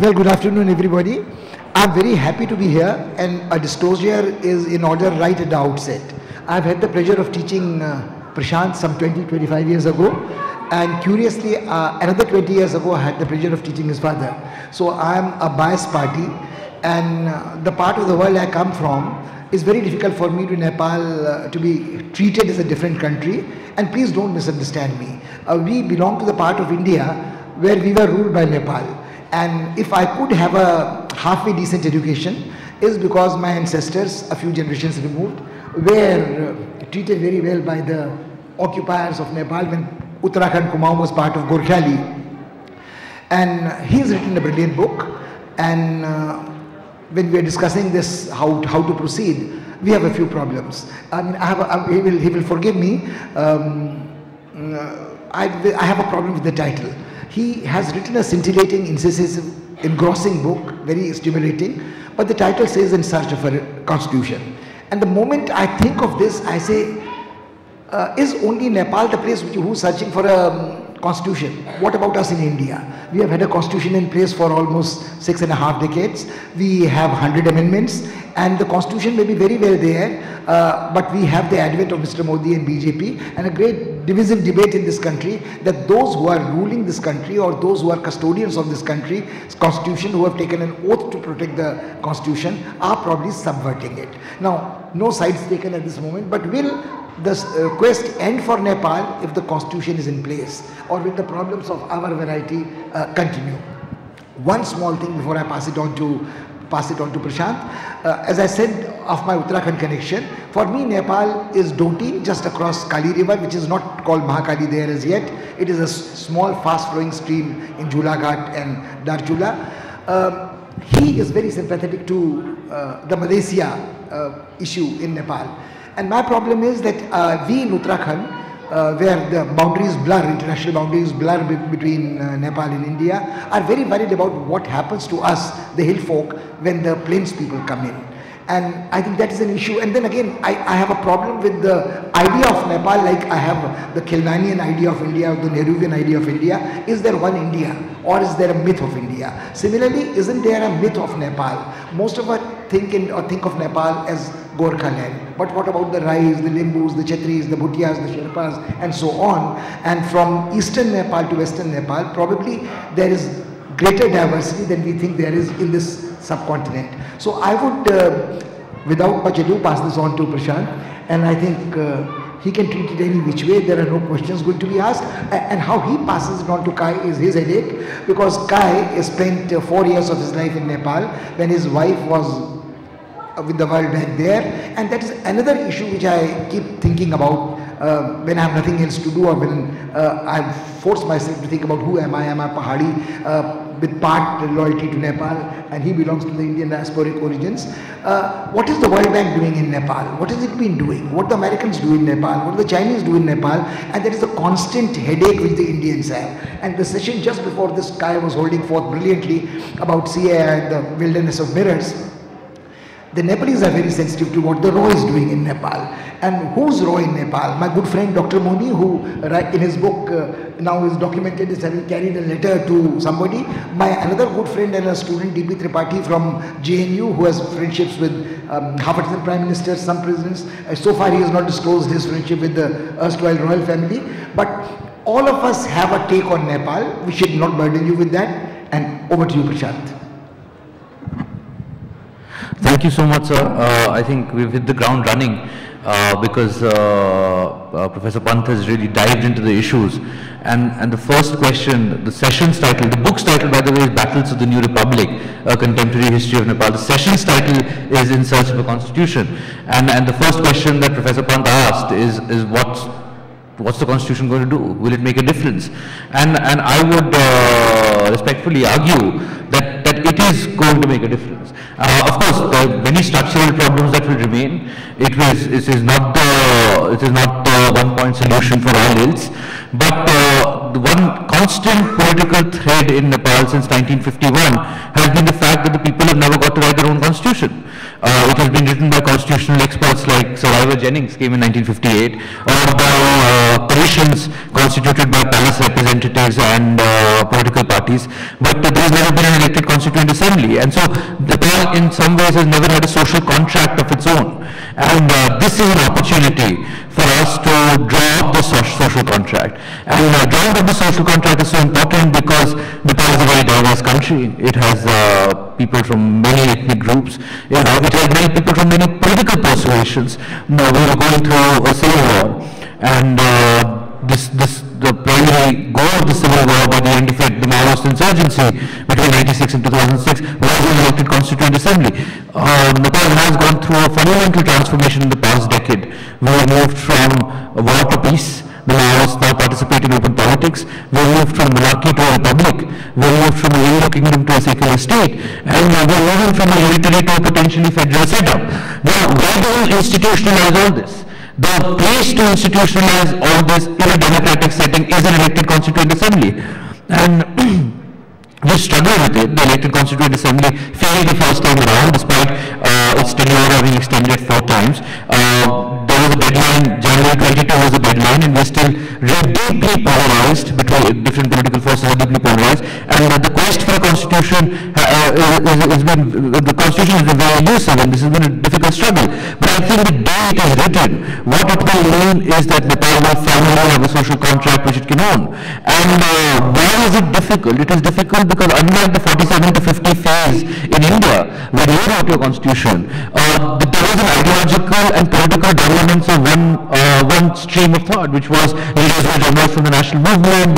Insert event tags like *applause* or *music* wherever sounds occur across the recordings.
Well, good afternoon, everybody. I'm very happy to be here, and a disclosure is in order right at the outset. I've had the pleasure of teaching uh, Prashant some 20, 25 years ago, and curiously, uh, another 20 years ago, I had the pleasure of teaching his father. So I'm a biased party, and uh, the part of the world I come from is very difficult for me to Nepal uh, to be treated as a different country. And please don't misunderstand me. Uh, we belong to the part of India where we were ruled by Nepal. And if I could have a halfway decent education, is because my ancestors, a few generations removed, were uh, treated very well by the occupiers of Nepal when Uttarakhand Kumaon was part of Gorkhali. And he has written a brilliant book. And uh, when we are discussing this, how, how to proceed, we have a few problems. I mean, I have a, he, will, he will forgive me. Um, uh, I, I have a problem with the title. He has written a scintillating, incisive, engrossing book, very stimulating, but the title says In Search of a Constitution. And the moment I think of this, I say, uh, is only Nepal the place which, who's searching for a um, constitution? What about us in India? We have had a constitution in place for almost six and a half decades. We have 100 amendments and the constitution may be very well there, uh, but we have the advent of Mr. Modi and BJP and a great divisive debate in this country that those who are ruling this country or those who are custodians of this country, constitution, who have taken an oath to protect the constitution are probably subverting it. Now, no sides taken at this moment, but will the uh, quest end for Nepal if the constitution is in place or will the problems of our variety uh, continue? One small thing before I pass it on to pass it on to Prashant. Uh, as I said of my Uttarakhand connection, for me Nepal is Doti just across Kali river which is not called Mahakali there as yet. It is a small fast flowing stream in Jhulaghat and Darchula. Um, he is very sympathetic to uh, the Madhesi uh, issue in Nepal. And my problem is that uh, we in Uttarakhand uh, where the boundaries blur, international boundaries blur be between uh, Nepal and India, are very worried about what happens to us, the hill folk, when the plains people come in. And I think that is an issue. And then again, I, I have a problem with the idea of Nepal, like I have the Khilnanian idea of India, the Nehruvian idea of India. Is there one India or is there a myth of India? Similarly, isn't there a myth of Nepal? Most of us think, in, or think of Nepal as Gorkha land. But what about the Rais, the Limbus, the Chetris, the Bhutias, the Sherpas, and so on? And from eastern Nepal to western Nepal, probably there is greater diversity than we think there is in this subcontinent. So I would, uh, without much ado, pass this on to Prashant. And I think uh, he can treat it any which way. There are no questions going to be asked. And how he passes it on to Kai is his headache because Kai spent uh, four years of his life in Nepal when his wife was with the World Bank there. And that is another issue which I keep thinking about uh, when I have nothing else to do or when uh, I force myself to think about who am I, am I Pahadi uh, with part loyalty to Nepal and he belongs to the Indian diasporic origins. Uh, what is the World Bank doing in Nepal? What has it been doing? What the Americans do in Nepal? What the Chinese do in Nepal? And there is a constant headache which the Indians have. And the session just before this guy was holding forth brilliantly about CIA and the wilderness of mirrors the Nepalese are very sensitive to what the RAW is doing in Nepal. And who's RAW in Nepal? My good friend Dr. Muni, who in his book uh, now is documented as having carried a letter to somebody. My another good friend and a student, DP Tripathi from JNU, who has friendships with um, half a dozen prime ministers, some presidents. Uh, so far he has not disclosed his friendship with the erstwhile royal family. But all of us have a take on Nepal. We should not burden you with that. And over to you, Prashant. Thank you so much, sir. Uh, I think we've hit the ground running uh, because uh, uh, Professor Pant has really dived into the issues. And, and the first question, the session's title, the book's title, by the way, is Battles of the New Republic, a contemporary history of Nepal. The session's title is In Search of a Constitution. And, and the first question that Professor Pant asked is, is what's, what's the constitution going to do? Will it make a difference? And, and I would uh, respectfully argue that, that it is going to make a difference. Uh, of course, there are many structural problems that will remain. It is, it is not the, it is not the one point solution for all ills, but uh, the one constant political thread in Nepal since 1951 has been the fact that the people have never got to write their own constitution. Uh, it has been written by constitutional experts like Sir Ivor Jennings came in 1958, or by uh, commissions constituted by palace representatives and uh, political parties. But there has never been an elected constitution Constituent Assembly. And so Nepal in some ways has never had a social contract of its own. And uh, this is an opportunity for us to draw up the social contract. And uh, drawing up the social contract is so important because Nepal is a very diverse country. It has uh, people from many ethnic groups. You know, it has many people from many political persuasions. Now, we are going through a civil war. And uh, this, this, the primary goal of the civil war by the end of it, the Maoist insurgency between 96 and 2006 was an elected constituent assembly. Uh, Nepal has gone through a fundamental transformation in the past decade. We have moved from war to peace. The Maoists now participate in open politics. We moved from monarchy to a republic. We moved from a Hindu kingdom to a secular state. And we are moving from a unitary to a potentially federal setup. Now, why do we institutionalize all this? The place to institutionalize all this in a democratic setting is an elected constituent assembly. And *clears throat* we struggle with it. The elected constituent assembly failed the first time around despite uh, its tenure having extended four times. Uh, there was a deadline, January 22 was a deadline and we're still deeply polarized between different political forces are deeply polarized and uh, the quest for a constitution uh, uh been, the constitution has been very elusive and this has been a difficult struggle. But I think the day it is written, what it will mean is that Nepal will finally have a social contract which it can own. And uh, why is it difficult? It is difficult because unlike the 47 to 50 phase in India, where you wrote your constitution, uh, there was an ideological and political dominance of one, uh, one stream of thought, which was leaders who emerged from the national movement,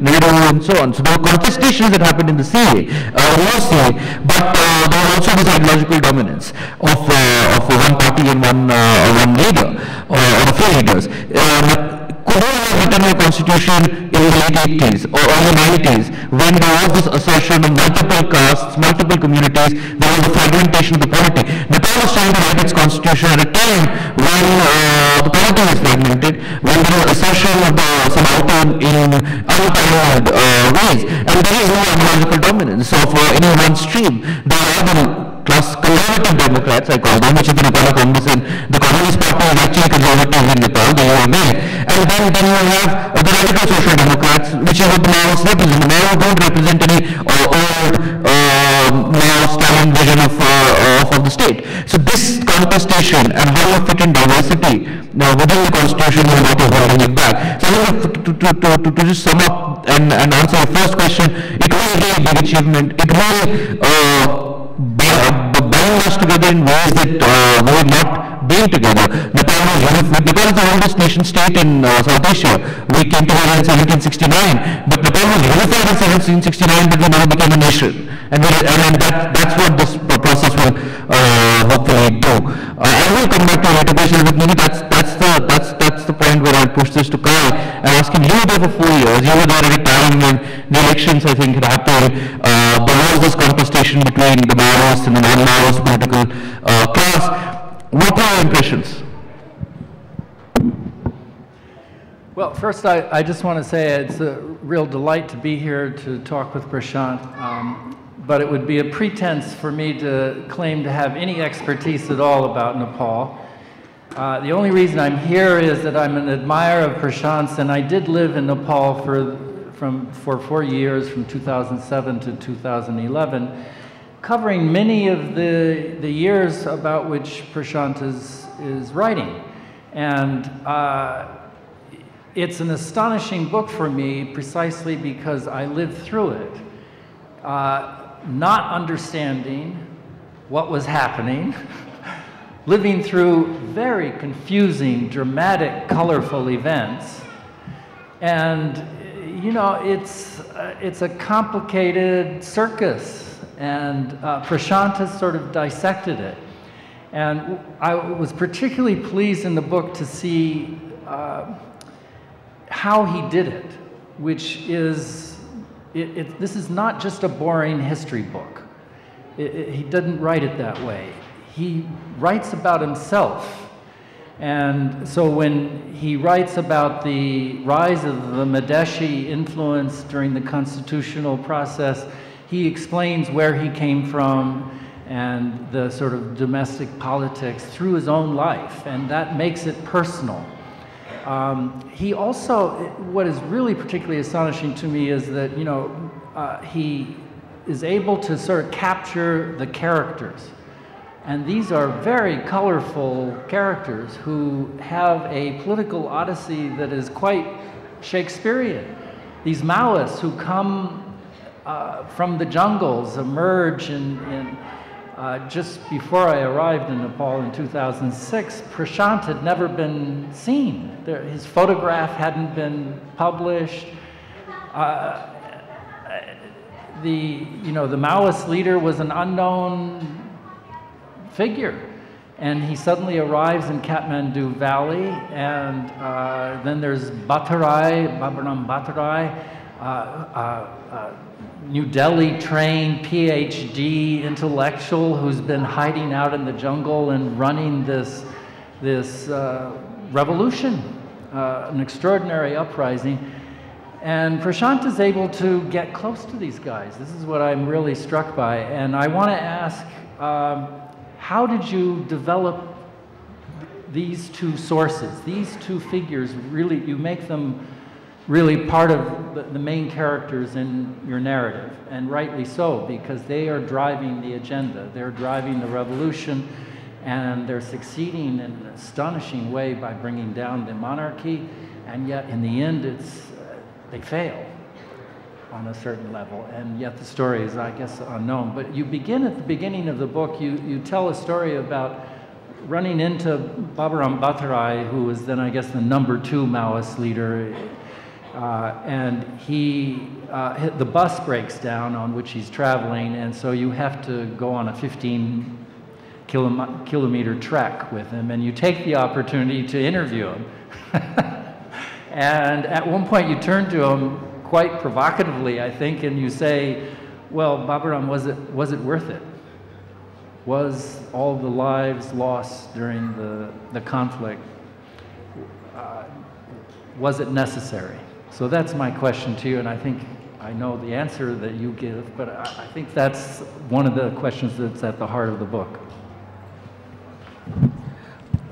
Nehru and so on. So there were contestations that happened in the CA, uh, but uh, there was also this ideological dominance of, uh, of one party and one, uh, one leader, or, or a few leaders. Could have written a constitution in the late 80s or early 90s when there was this assertion of multiple castes, multiple communities, there was a fragmentation of the polity. Nepal was trying to write its constitution at a time when uh, the polity was fragmented, when there was assertion of the subaltern in unparalleled uh, ways, and there is no ideological dominance of uh, any one stream. There are conservative Democrats, I call them, which is the Nepali Congress and the Communist Party is actually conservative in Nepal, the UML. And then, then you have uh, the radical Social Democrats, which is what the Maoists represent. The Maoists don't represent any uh, old uh, Mao Stalin vision of, uh, of the state. So this contestation and how you fit in diversity now within the constitution will not be holding it back. So to, to, to, to, to just sum up and, and answer the first question, it was a big achievement. It will uh, bind us together in ways that uh, we have not been together. Nepal was Nepal is the oldest nation state in uh, South Asia. We came together in 1769, but Nepal was unified in 1769, but we never became a nation. And, we, and, and that, that's what this process will uh, hopefully do. Uh, I will come back to question, but maybe that's, that's, the, that's, that's the point where I'll push this to Kai and ask him, you were there for four years, you were there at a time when the elections, I think, had happened. Uh, there was this contestation between the Maoists and the non-Maoist political uh, class. What are your impressions? Well, first, I, I just want to say it's a real delight to be here to talk with Prashant. Um, but it would be a pretense for me to claim to have any expertise at all about Nepal. Uh, the only reason I'm here is that I'm an admirer of Prashant's, and I did live in Nepal for, from, for four years, from 2007 to 2011, covering many of the, the years about which Prashant is, is writing. And uh, it's an astonishing book for me precisely because I lived through it. Uh, not understanding what was happening, *laughs* living through very confusing, dramatic, colorful events. And, you know, it's, uh, it's a complicated circus, and uh, Prashant has sort of dissected it. And I was particularly pleased in the book to see uh, how he did it, which is it, it, this is not just a boring history book. It, he didn't write it that way. He writes about himself. And so when he writes about the rise of the Madhesi influence during the constitutional process, he explains where he came from and the sort of domestic politics through his own life, and that makes it personal. Um, he also, what is really particularly astonishing to me is that, you know, uh, he, is able to sort of capture the characters. And these are very colorful characters who have a political odyssey that is quite Shakespearean. These Maoists who come uh, from the jungles emerge in, in uh, just before I arrived in Nepal in 2006, Prachanda had never been seen. There, his photograph hadn't been published. Uh, the, you know, the Maoist leader was an unknown figure. And he suddenly arrives in Kathmandu Valley, and uh, then there's Bhattarai, Baburam Bhattarai, uh, uh, uh, New Delhi trained PhD intellectual who's been hiding out in the jungle and running this, this uh, revolution, uh, an extraordinary uprising. And Prashant is able to get close to these guys. This is what I'm really struck by. And I want to ask um, how did you develop these two sources, these two figures? Really, you make them really part of the, main characters in your narrative, and rightly so, because they are driving the agenda. They're driving the revolution, and they're succeeding in an astonishing way by bringing down the monarchy, and yet in the end, it's, uh, they fail on a certain level, and yet the story is, I guess, unknown. But you begin at the beginning of the book, you, you tell a story about running into Baburam Bhattarai, who was then, I guess, the number two Maoist leader, uh, and he, uh, the bus breaks down on which he's traveling, and so you have to go on a 15 kilometer trek with him, and you take the opportunity to interview him. *laughs* and at one point, you turn to him quite provocatively, I think, and you say, well, Baburam, was it, was it worth it? Was all the lives lost during the, the conflict, uh, was it necessary? So that's my question to you, and I think I know the answer that you give, but I, I think that's one of the questions that's at the heart of the book.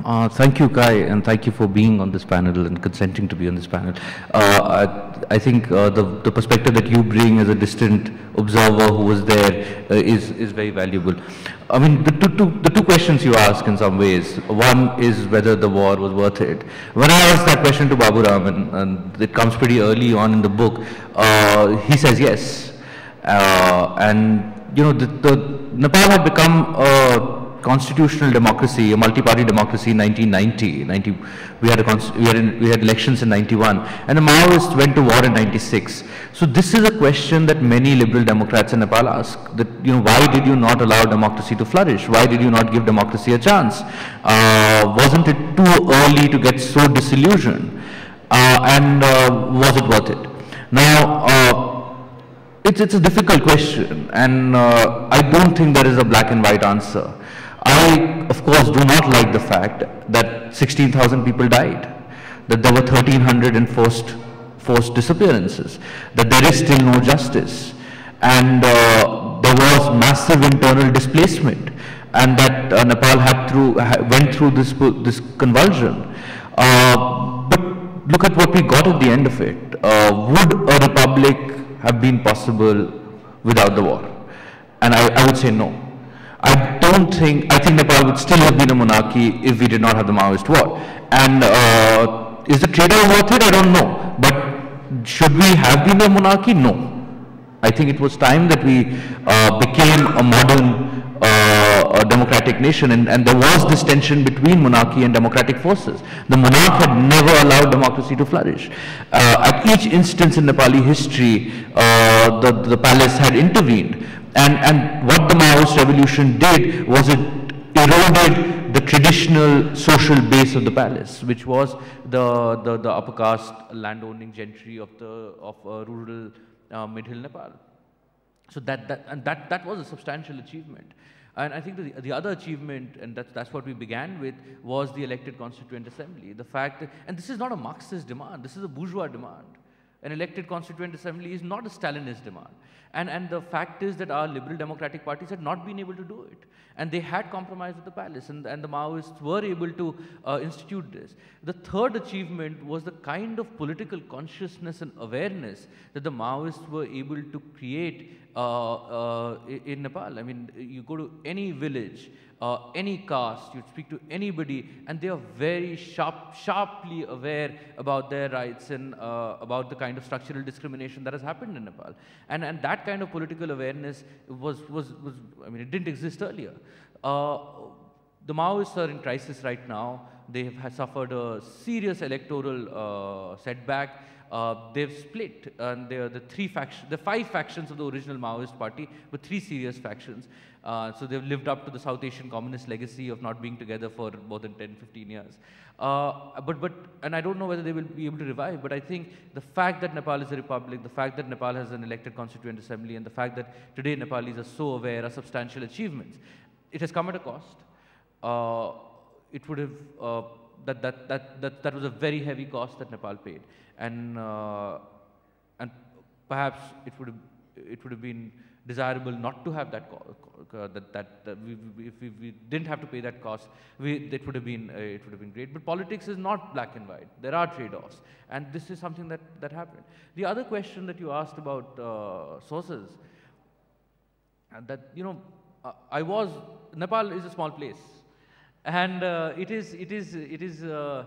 Uh, thank you, Kai, and thank you for being on this panel and consenting to be on this panel. Uh, I, I, think uh, the, the perspective that you bring as a distant observer who was there uh, is is very valuable. I mean, the two, two, the two questions you ask in some ways. One is whether the war was worth it. When I asked that question to Baburam, and, and it comes pretty early on in the book, uh, he says yes. And, you know, the, the Nepal had become constitutional democracy, a multi-party democracy in 1990. 90, we, had we, had in, we had elections in 91, and the Maoists went to war in 96. So this is a question that many liberal Democrats in Nepal ask, that, you know, why did you not allow democracy to flourish? Why did you not give democracy a chance? Uh, wasn't it too early to get so disillusioned? Uh, and uh, was it worth it? Now, uh, it's, it's a difficult question, and uh, I don't think there is a black and white answer. I, of course, do not like the fact that 16,000 people died, that there were 1,300 enforced forced disappearances, that there is still no justice, and uh, there was massive internal displacement, and that uh, Nepal had through went through this this convulsion. Uh, but look at what we got at the end of it. Uh, would a republic have been possible without the war? And I, I would say no. I don't think, I think Nepal would still have been a monarchy if we did not have the Maoist war. And uh, is the trade-off worth it? I don't know. But should we have been a monarchy? No. I think it was time that we uh, became a modern uh, a democratic nation and, and, there was this tension between monarchy and democratic forces. The monarch had never allowed democracy to flourish. Uh, at each instance in Nepali history, uh, the, the palace had intervened. And, and what the Maoist revolution did was it eroded the traditional social base of the palace, which was the, the, the upper caste landowning gentry of, the, of uh, rural uh, mid-hill Nepal. So that, that, and that, that was a substantial achievement. And I think the, the other achievement, and that's, that's what we began with, was the elected Constituent Assembly. The fact that, and this is not a Marxist demand, this is a bourgeois demand. An elected constituent assembly is not a Stalinist demand. And, and the fact is that our liberal democratic parties had not been able to do it. And they had compromised with the palace, and, and the Maoists were able to uh, institute this. The third achievement was the kind of political consciousness and awareness that the Maoists were able to create uh, uh, in Nepal. I mean, you go to any village, uh, any caste, you speak to anybody, and they are very sharp, sharply aware about their rights and uh, about the kind of structural discrimination that has happened in Nepal. And, and that kind of political awareness was, was, was I mean, it didn't exist earlier. Uh, the Maoists are in crisis right now. They have suffered a serious electoral uh, setback. Uh, they've split, and they're the three factions, the five factions of the original Maoist party, but three serious factions. Uh, so they've lived up to the South Asian communist legacy of not being together for more than 10, 15 years. Uh, but, but, and I don't know whether they will be able to revive, but I think the fact that Nepal is a republic, the fact that Nepal has an elected constituent assembly, and the fact that today Nepalis are so aware are substantial achievements. It has come at a cost. Uh, it would have uh, that, that, that, that, that was a very heavy cost that Nepal paid. And, uh, and perhaps it would, have, it would have been desirable not to have that, uh, that, that, that we, we, if we, we, didn't have to pay that cost, we, it, would have been, uh, it would have been great. But politics is not black and white. There are trade-offs. And this is something that, that happened. The other question that you asked about uh, sources, that, you know, I was, Nepal is a small place and uh, it is it is it is uh,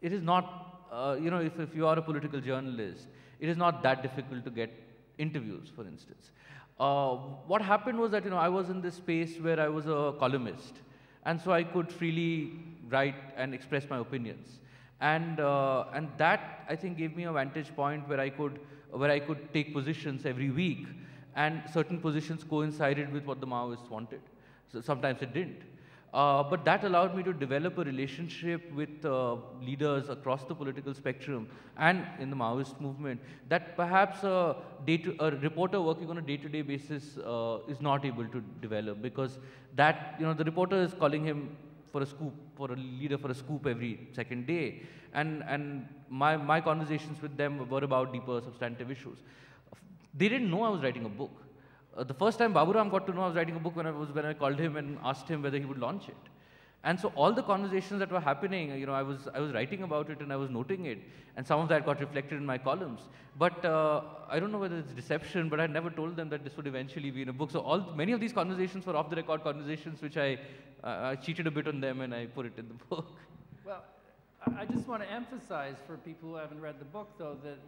it is not uh, you know if, if you are a political journalist it is not that difficult to get interviews for instance. Uh, what happened was that you know i was in this space where i was a columnist and so i could freely write and express my opinions. And uh, and that i think gave me a vantage point where i could where i could take positions every week and certain positions coincided with what the maoists wanted. So sometimes it didn't uh, but that allowed me to develop a relationship with uh, leaders across the political spectrum and in the Maoist movement that perhaps a, a reporter working on a day-to-day -day basis uh, is not able to develop because that, you know, the reporter is calling him for a scoop, for a leader for a scoop every second day. And, and my, my conversations with them were about deeper substantive issues. They didn't know I was writing a book. Uh, the first time Baburam got to know I was writing a book when I was when I called him and asked him whether he would launch it. And so all the conversations that were happening, you know, I was I was writing about it and I was noting it, and some of that got reflected in my columns. But uh, I don't know whether it's deception, but I never told them that this would eventually be in a book. So all many of these conversations were off the record conversations, which I uh, I cheated a bit on them and I put it in the *laughs* book. Well, I just want to emphasize for people who haven't read the book, though, that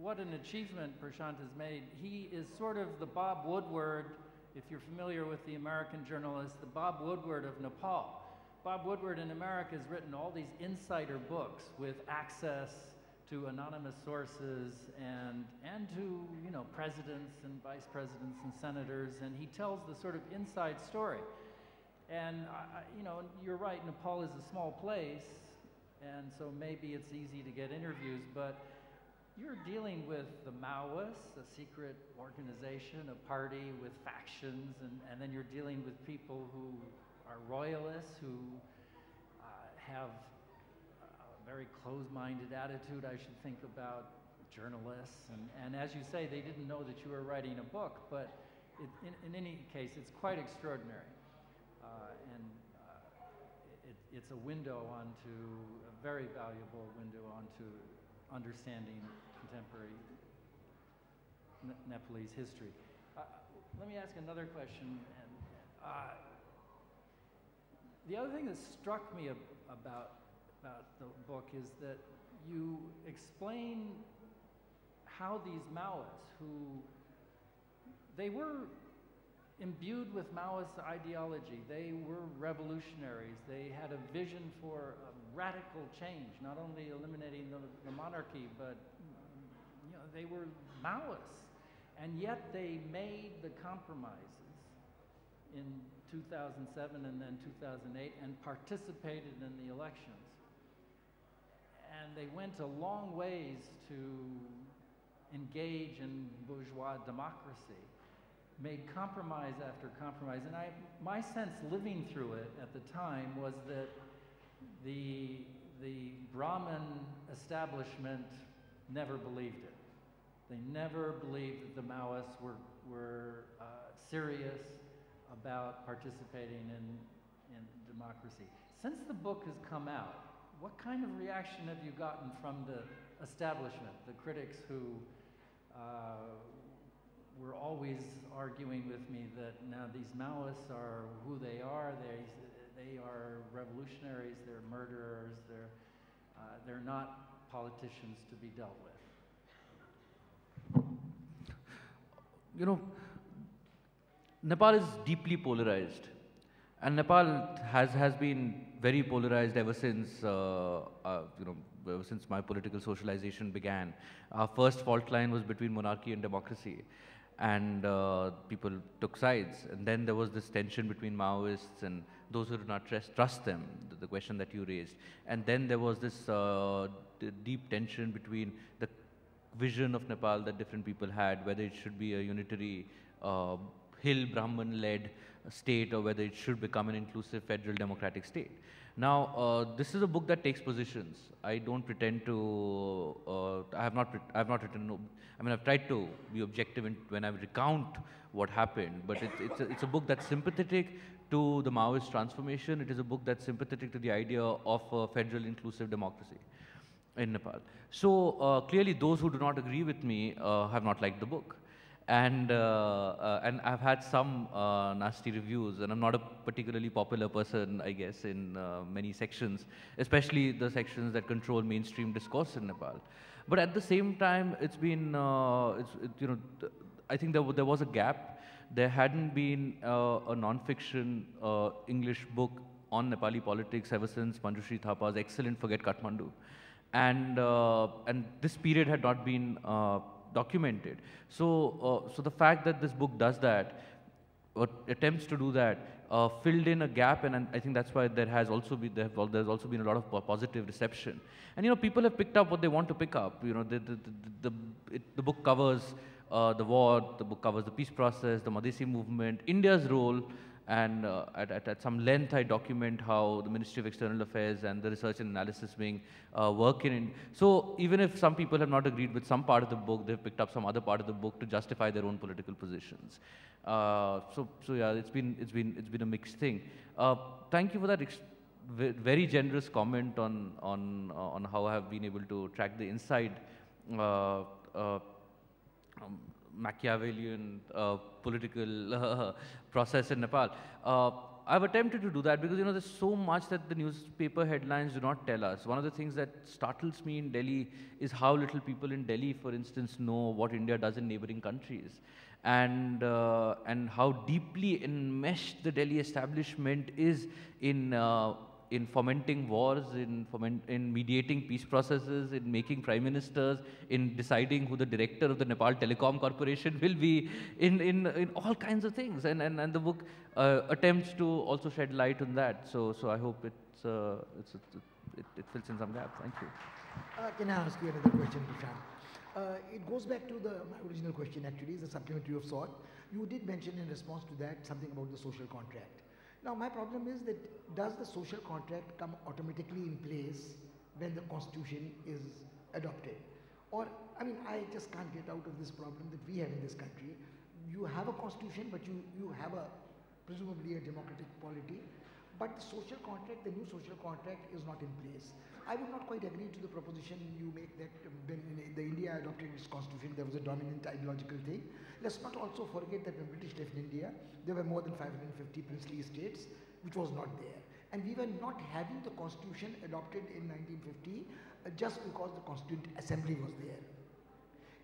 what an achievement Prashant has made. He is sort of the Bob Woodward, if you're familiar with the American journalist, the Bob Woodward of Nepal. Bob Woodward in America has written all these insider books with access to anonymous sources and, and to you know, presidents and vice presidents and senators, and he tells the sort of inside story. And I, you know, you're right, Nepal is a small place, and so maybe it's easy to get interviews, but you're dealing with the Maoists, a secret organization, a party with factions, and, and then you're dealing with people who are royalists, who uh, have a very closed-minded attitude, I should think about journalists. And, and as you say, they didn't know that you were writing a book, but it, in, in any case, it's quite extraordinary. Uh, and uh, it, it's a window onto, a very valuable window onto understanding contemporary ne Nepalese history. Uh, let me ask another question. And, uh, the other thing that struck me ab about, about the book is that you explain how these Maoists, who they were imbued with Maoist ideology. They were revolutionaries. They had a vision for a radical change, not only eliminating the, the monarchy, but they were Maoists. And yet they made the compromises in 2007 and then 2008 and participated in the elections. And they went a long ways to engage in bourgeois democracy made compromise after compromise. And I, my sense living through it at the time was that the, the Brahmin establishment never believed it. They never believed that the Maoists were, were uh, serious about participating in, in democracy. Since the book has come out, what kind of reaction have you gotten from the establishment, the critics who uh, were always arguing with me that now these Maoists are who they are, they, they are revolutionaries, they're murderers, they're, uh, they're not politicians to be dealt with. You know, Nepal is deeply polarized. And Nepal has, has been very polarized ever since, uh, uh, you know, ever since my political socialization began. Our first fault line was between monarchy and democracy. And uh, people took sides. And then there was this tension between Maoists and those who did not trust, trust them, the, the question that you raised. And then there was this uh, deep tension between the vision of Nepal that different people had, whether it should be a unitary uh, Hill Brahman led state or whether it should become an inclusive federal democratic state. Now, uh, this is a book that takes positions. I don't pretend to, uh, I have not, I have not written, I mean, I've tried to be objective in, when I recount what happened, but it, it's, a, it's a book that's sympathetic to the Maoist transformation. It is a book that's sympathetic to the idea of a federal inclusive democracy in Nepal. So uh, clearly those who do not agree with me uh, have not liked the book and uh, uh, and I've had some uh, nasty reviews, and I'm not a particularly popular person, I guess, in uh, many sections, especially the sections that control mainstream discourse in Nepal. But at the same time, it's been, it's, it, you know, I think there, there was a gap. There hadn't been a non-fiction English book on Nepali politics ever since Manjushri Thapa's excellent Forget Kathmandu. And, and this period had not been documented. So, uh, so the fact that this book does that, attempts to do that, uh, filled in a gap, and, and, I think that's why there has also been there have, there's also been a lot of positive reception. And you know, people have picked up what they want to pick up. You know, the the the, the, it, the book covers uh, the war, the book covers the peace process, the Madhesi movement, India's role and uh, at, at, at, some length I document how the Ministry of External Affairs and the research and analysis wing uh, work in. So even if some people have not agreed with some part of the book, they've picked up some other part of the book to justify their own political positions. Uh, so, so yeah, it's been, it's been, it's been a mixed thing. Uh, thank you for that very generous comment on, on, uh, on how I have been able to track the inside uh, um, Machiavellian uh, political *laughs* uh, process in Nepal. Uh, I've attempted to do that because you know there's so much that the newspaper headlines do not tell us. One of the things that startles me in Delhi is how little people in Delhi, for instance, know what India does in neighboring countries, and uh, and how deeply enmeshed the Delhi establishment is in uh, in fomenting wars, in, foment, in mediating peace processes, in making prime ministers, in deciding who the director of the Nepal Telecom Corporation will be, in, in, in all kinds of things. And, and, and the book uh, attempts to also shed light on that. So, so I hope it's, uh, it's, it, it fills in some gaps. Thank you. Uh, can I ask you another question, Prashant? Uh, it goes back to the, my original question actually, is a supplementary of sort. You did mention in response to that something about the social contract. Now my problem is that does the social contract come automatically in place when the constitution is adopted? Or, I mean, I just can't get out of this problem that we have in this country. You have a constitution, but you, you have a, presumably a democratic polity, but the social contract, the new social contract is not in place. I would not quite agree to the proposition you make that when the India adopted its constitution, there was a dominant ideological thing. Let's not also forget that when British left India, there were more than 550 princely states, which was not there. And we were not having the constitution adopted in 1950 uh, just because the Constituent Assembly was there.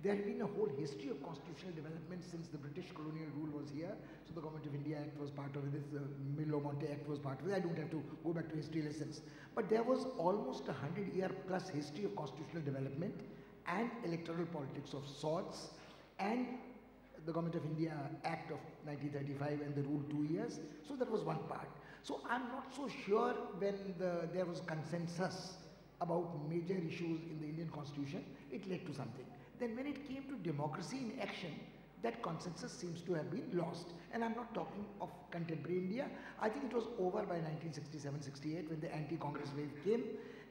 There had been a whole history of constitutional development since the British colonial rule was here. So the Government of India Act was part of it, the Morley-Minto Act was part of it. I don't have to go back to history lessons. But there was almost a hundred year plus history of constitutional development and electoral politics of sorts and the Government of India Act of 1935 and the rule two years. So that was one part. So I'm not so sure when the, there was consensus about major issues in the Indian constitution, it led to something. Then when it came to democracy in action, that consensus seems to have been lost. And I'm not talking of contemporary India. I think it was over by 1967-68 when the anti-Congress wave came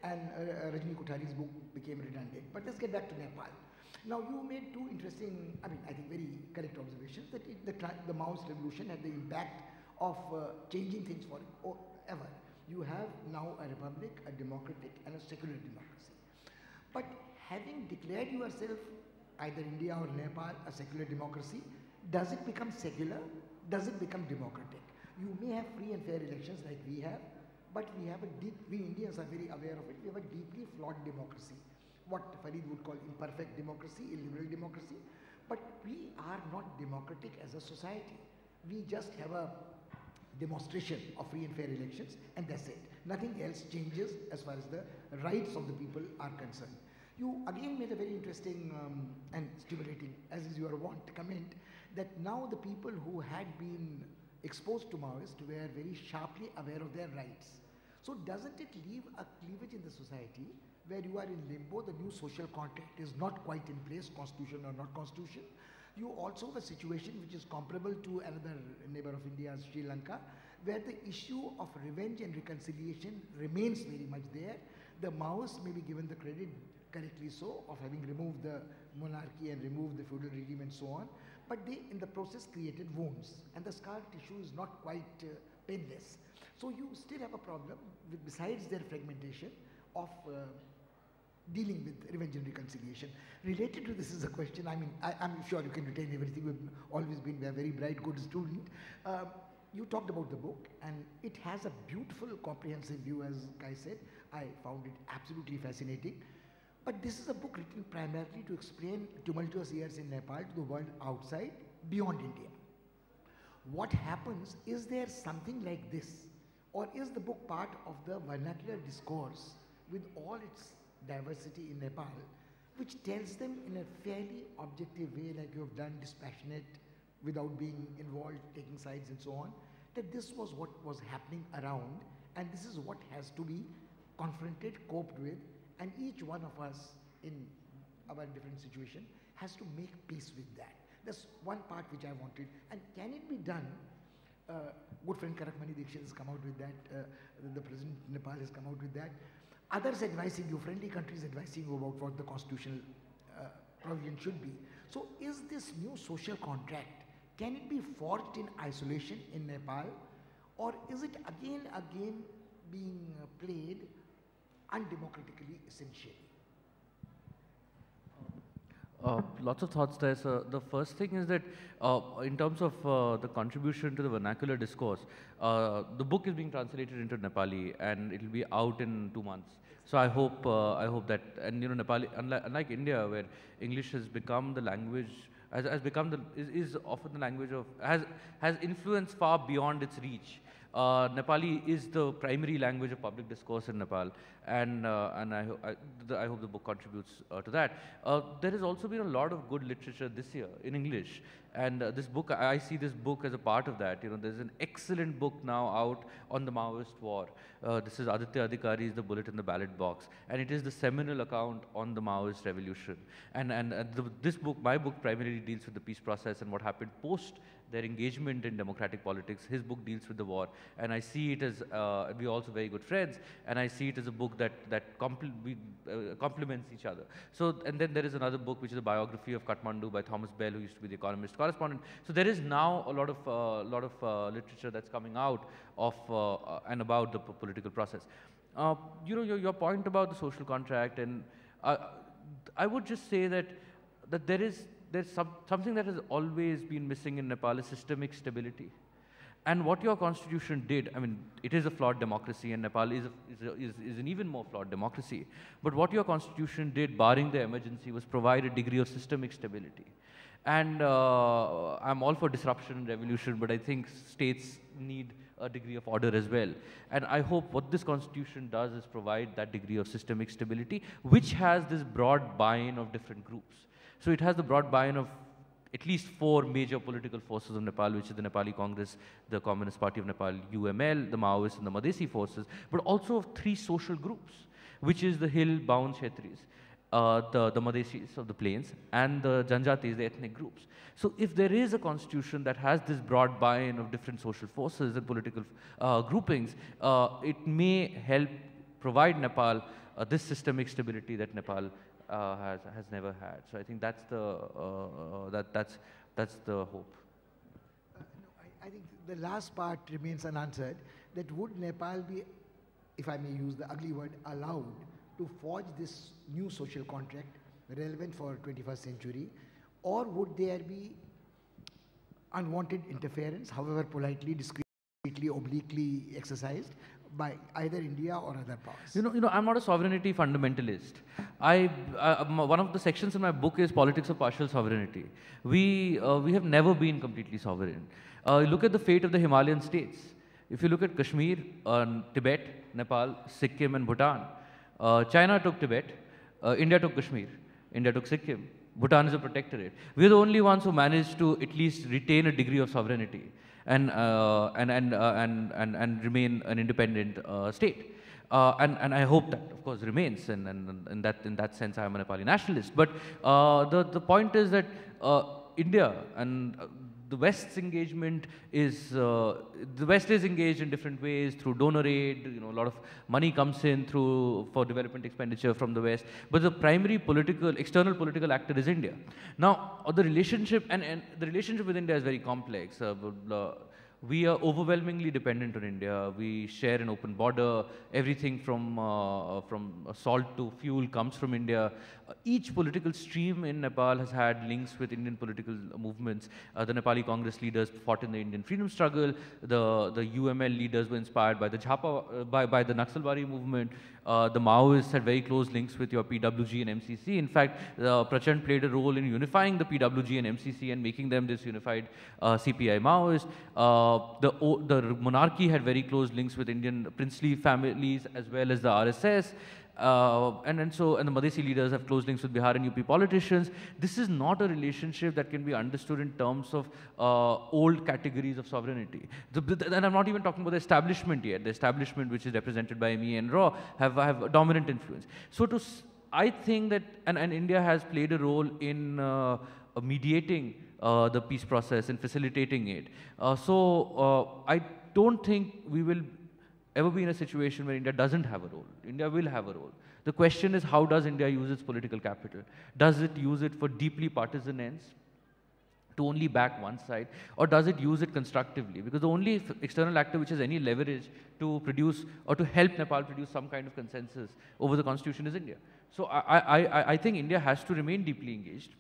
and uh, Rajni Kothari's book became redundant. But let's get back to Nepal. Now you made two interesting, I mean, I think very correct observations that it, the, the Maoist revolution had the impact of uh, changing things forever. You have now a republic, a democratic and a secular democracy. But having declared yourself either India or Nepal a secular democracy, does it become secular? Does it become democratic? You may have free and fair elections like we have, but we have a deep, we Indians are very aware of it, we have a deeply flawed democracy. What Fareed would call imperfect democracy, illiberal democracy. But we are not democratic as a society. We just have a demonstration of free and fair elections and that's it. Nothing else changes as far as the rights of the people are concerned. You again made a very interesting um, and stimulating, as is your want, comment that now the people who had been exposed to Maoists were very sharply aware of their rights. So doesn't it leave a cleavage in the society where you are in limbo, the new social contract is not quite in place, constitution or not constitution, you also have a situation which is comparable to another neighbor of India, Sri Lanka, where the issue of revenge and reconciliation remains very much there. The Maoists may be given the credit, correctly so, of having removed the monarchy and removed the feudal regime and so on, but they in the process created wounds and the scar tissue is not quite uh, painless. So you still have a problem with, besides their fragmentation of uh, dealing with revenge and reconciliation. Related to this is a question, I mean, I, am sure you can retain everything. You've always been a very bright, good student. Uh, you talked about the book and it has a beautiful comprehensive view as I said. I found it absolutely fascinating. But this is a book written primarily to explain tumultuous years in Nepal to the world outside, beyond India. What happens, is there something like this? Or is the book part of the vernacular discourse with all its diversity in Nepal, which tells them in a fairly objective way, like you have done, dispassionate, without being involved, taking sides and so on, that this was what was happening around and this is what has to be confronted, coped with, and each one of us in our different situation has to make peace with that. That's one part which I wanted. And can it be done? Uh, good friend Kanak Mani Dixit has come out with that. Uh, the president of Nepal has come out with that others advising you, friendly countries advising you about what the constitutional uh, provision should be. So is this new social contract, can it be forged in isolation in Nepal or is it again again being played undemocratically essentially? Uh, lots of thoughts there. So the first thing is that uh, in terms of uh, the contribution to the vernacular discourse, uh, the book is being translated into Nepali and it will be out in two months. So I hope uh, I hope that and you know Nepali unlike, unlike India where English has become the language has, has become the is, is often the language of has has influence far beyond its reach. Uh, Nepali is the primary language of public discourse in Nepal, and uh, and I, I, the, I, hope the book contributes uh, to that. Uh, there has also been a lot of good literature this year in English, and uh, this book I see this book as a part of that. You know, there's an excellent book now out on the Maoist war. Uh, this is Aditya Adhikari's The Bullet in the Ballot Box, and it is the seminal account on the Maoist revolution. And and the, this book, my book, primarily deals with the peace process and what happened post their engagement in democratic politics. His book deals with the war, and I see it as uh, we're also very good friends, and I see it as a book that that compl we, uh, complements each other. So, and then there is another book which is a biography of Kathmandu by Thomas Bell, who used to be the Economist correspondent. So there is now a lot of uh, lot of uh, literature that's coming out of uh, uh, and about the political process. you know, your, your point about the social contract, and I would just say that that there is there's some, something that has always been missing in Nepal is systemic stability. And what your constitution did, I mean, it is a flawed democracy and Nepal is, a, is, a, is, is, an even more flawed democracy. But what your constitution did, barring the emergency, was provide a degree of systemic stability. And uh, I'm all for disruption and revolution, but I think states need a degree of order as well. And I hope what this constitution does is provide that degree of systemic stability, which has this broad buy-in of different groups. So it has the broad buy-in of at least four major political forces of Nepal, which is the Nepali Congress, the Communist Party of Nepal, UML, the Maoists and the Madhesi forces, but also of three social groups, which is the hill-Bahun Kshetris, uh, the, the Madhesis of the plains, and the Janjatis, the ethnic groups. So if there is a constitution that has this broad buy-in of different social forces and political uh, groupings, uh, it may help provide Nepal uh, this systemic stability that Nepal uh, has, has never had. So I think that's the, uh, that, that's, that's the hope. no, I, I think the last part remains unanswered, that would Nepal be, if I may use the ugly word, allowed to forge this new social contract relevant for 21st century, or would there be unwanted interference, however politely, discreetly, obliquely exercised by either India or other powers? You know, you know, I'm not a sovereignty fundamentalist. I, uh, one of the sections in my book is politics of partial sovereignty. We, uh, we have never been completely sovereign. Uh, look at the fate of the Himalayan states. If you look at Kashmir, uh, Tibet, Nepal, Sikkim and Bhutan, uh, China took Tibet, uh, India took Kashmir, India took Sikkim, Bhutan is a protectorate. We're the only ones who managed to at least retain a degree of sovereignty and, uh, and, and, uh, and, and, and remain an independent uh, state. Uh, and, and I hope that, of course, remains. And, and, and that, in that sense, I am a Nepali nationalist. But uh, the, the point is that uh, India and the West's engagement is, uh, the West is engaged in different ways through donor aid, you know, a lot of money comes in through, for development expenditure from the West, but the primary political, external political actor is India. Now, the relationship, and, and the relationship with India is very complex. Uh, we are overwhelmingly dependent on India. We share an open border. Everything from, uh, from salt to fuel comes from India. Each political stream in Nepal has had links with Indian political movements. Uh, the Nepali Congress leaders fought in the Indian freedom struggle. The, the UML leaders were inspired by the Jhapa, uh, by, by the Naxalbari movement. Uh, the Maoists had very close links with your PWG and MCC. In fact, Prachand played a role in unifying the PWG and MCC and making them this unified uh, CPI Maoist. Uh, the, the monarchy had very close links with Indian princely families as well as the RSS. Uh, and, and so, and the Madhesi leaders have close links with Bihar and UP politicians. This is not a relationship that can be understood in terms of uh, old categories of sovereignty. The, the, and I'm not even talking about the establishment yet. The establishment, which is represented by MEA and Raw, have, have a dominant influence. So to, I think that, and, and India has played a role in uh, mediating uh, the peace process and facilitating it. Uh, so uh, I don't think we will ever be in a situation where India doesn't have a role. India will have a role. The question is how does India use its political capital? Does it use it for deeply partisan ends? to only back one side or does it use it constructively because the only external actor which has any leverage to produce or to help Nepal produce some kind of consensus over the constitution is India. So I, I, I think India has to remain deeply engaged.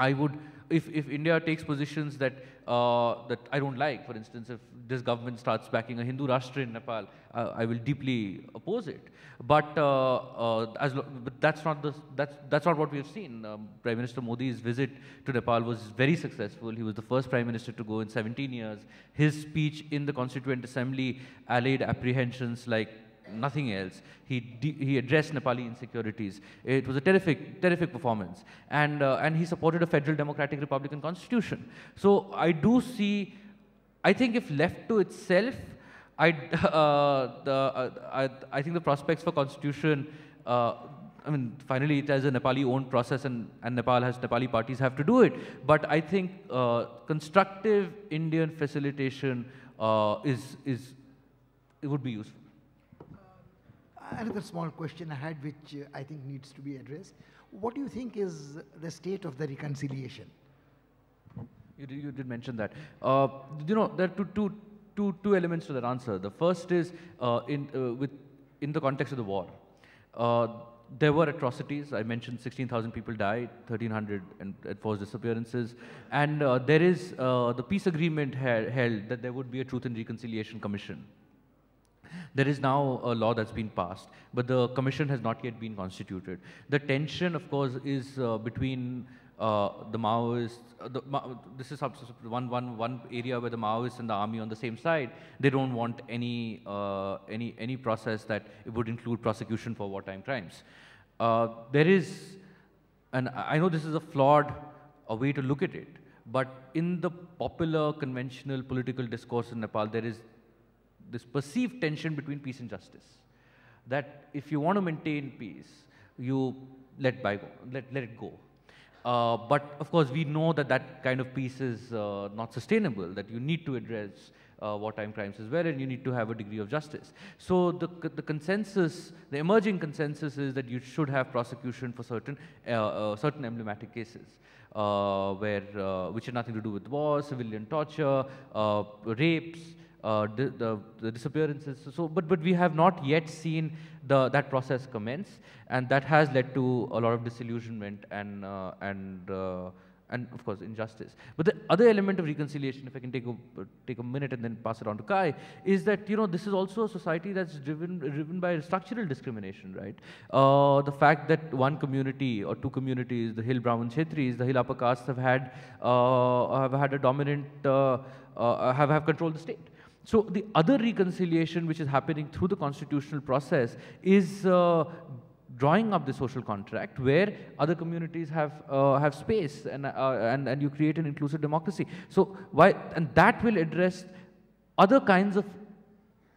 I would, if, if India takes positions that, uh, that I don't like, for instance, if this government starts backing a Hindu Rashtra in Nepal, uh, I will deeply oppose it. But, uh, uh as but that's, not the, that's, that's not what we have seen. Um, Prime Minister Modi's visit to Nepal was very successful. He was the first Prime Minister to go in 17 years. His speech in the Constituent Assembly allayed apprehensions like nothing else. He, he addressed Nepali insecurities. It was a terrific, terrific performance. And, uh, and he supported a federal democratic republican constitution. So I do see, I think if left to itself, I, *laughs* uh, the, uh, I, I think the prospects for constitution, uh, I mean, finally it is a Nepali-owned process and, and Nepal has, Nepali parties have to do it. But I think uh, constructive Indian facilitation uh, is, is, it would be useful another small question I had which uh, I think needs to be addressed. What do you think is the state of the reconciliation? You, you did mention that. Uh, you know, there are two, two, two, two elements to that answer. The first is uh, in, uh, with, in the context of the war. Uh, there were atrocities. I mentioned 16,000 people died, 1,300 enforced disappearances. And uh, there is, the peace agreement held that there would be a Truth and Reconciliation Commission. There is now a law that's been passed, but the commission has not yet been constituted. The tension, of course, is uh, between uh, the Maoists, uh, the, Ma this is one, one, one area where the Maoists and the army on the same side, they don't want any, uh, any, any process that it would include prosecution for wartime crimes. Uh, there is, and I know this is a flawed a way to look at it, but in the popular conventional political discourse in Nepal, there is this perceived tension between peace and justice. That if you want to maintain peace, you let, by, go, let, let it go. Uh, but of course, we know that that kind of peace is uh, not sustainable, that you need to address uh, wartime crimes as well, and you need to have a degree of justice. So the, the consensus, the emerging consensus is that you should have prosecution for certain, uh, uh, certain emblematic cases. Uh, where, which had nothing to do with war, civilian torture, rapes, uh, the, the, disappearances. So, but, but we have not yet seen the, that process commence, and that has led to a lot of disillusionment and, uh, and uh, and of course injustice. But the other element of reconciliation, if I can take a, take a minute and then pass it on to Kai, is that you know this is also a society that's driven driven by structural discrimination, right? Uh, the fact that one community or two communities, the Hill Brahmin Kshetris, the Hill upper castes have had uh, have had a dominant have have controlled the state. So the other reconciliation which is happening through the constitutional process is uh, drawing up the social contract where other communities have uh, have space and, uh, and and you create an inclusive democracy. So why and that will address other kinds of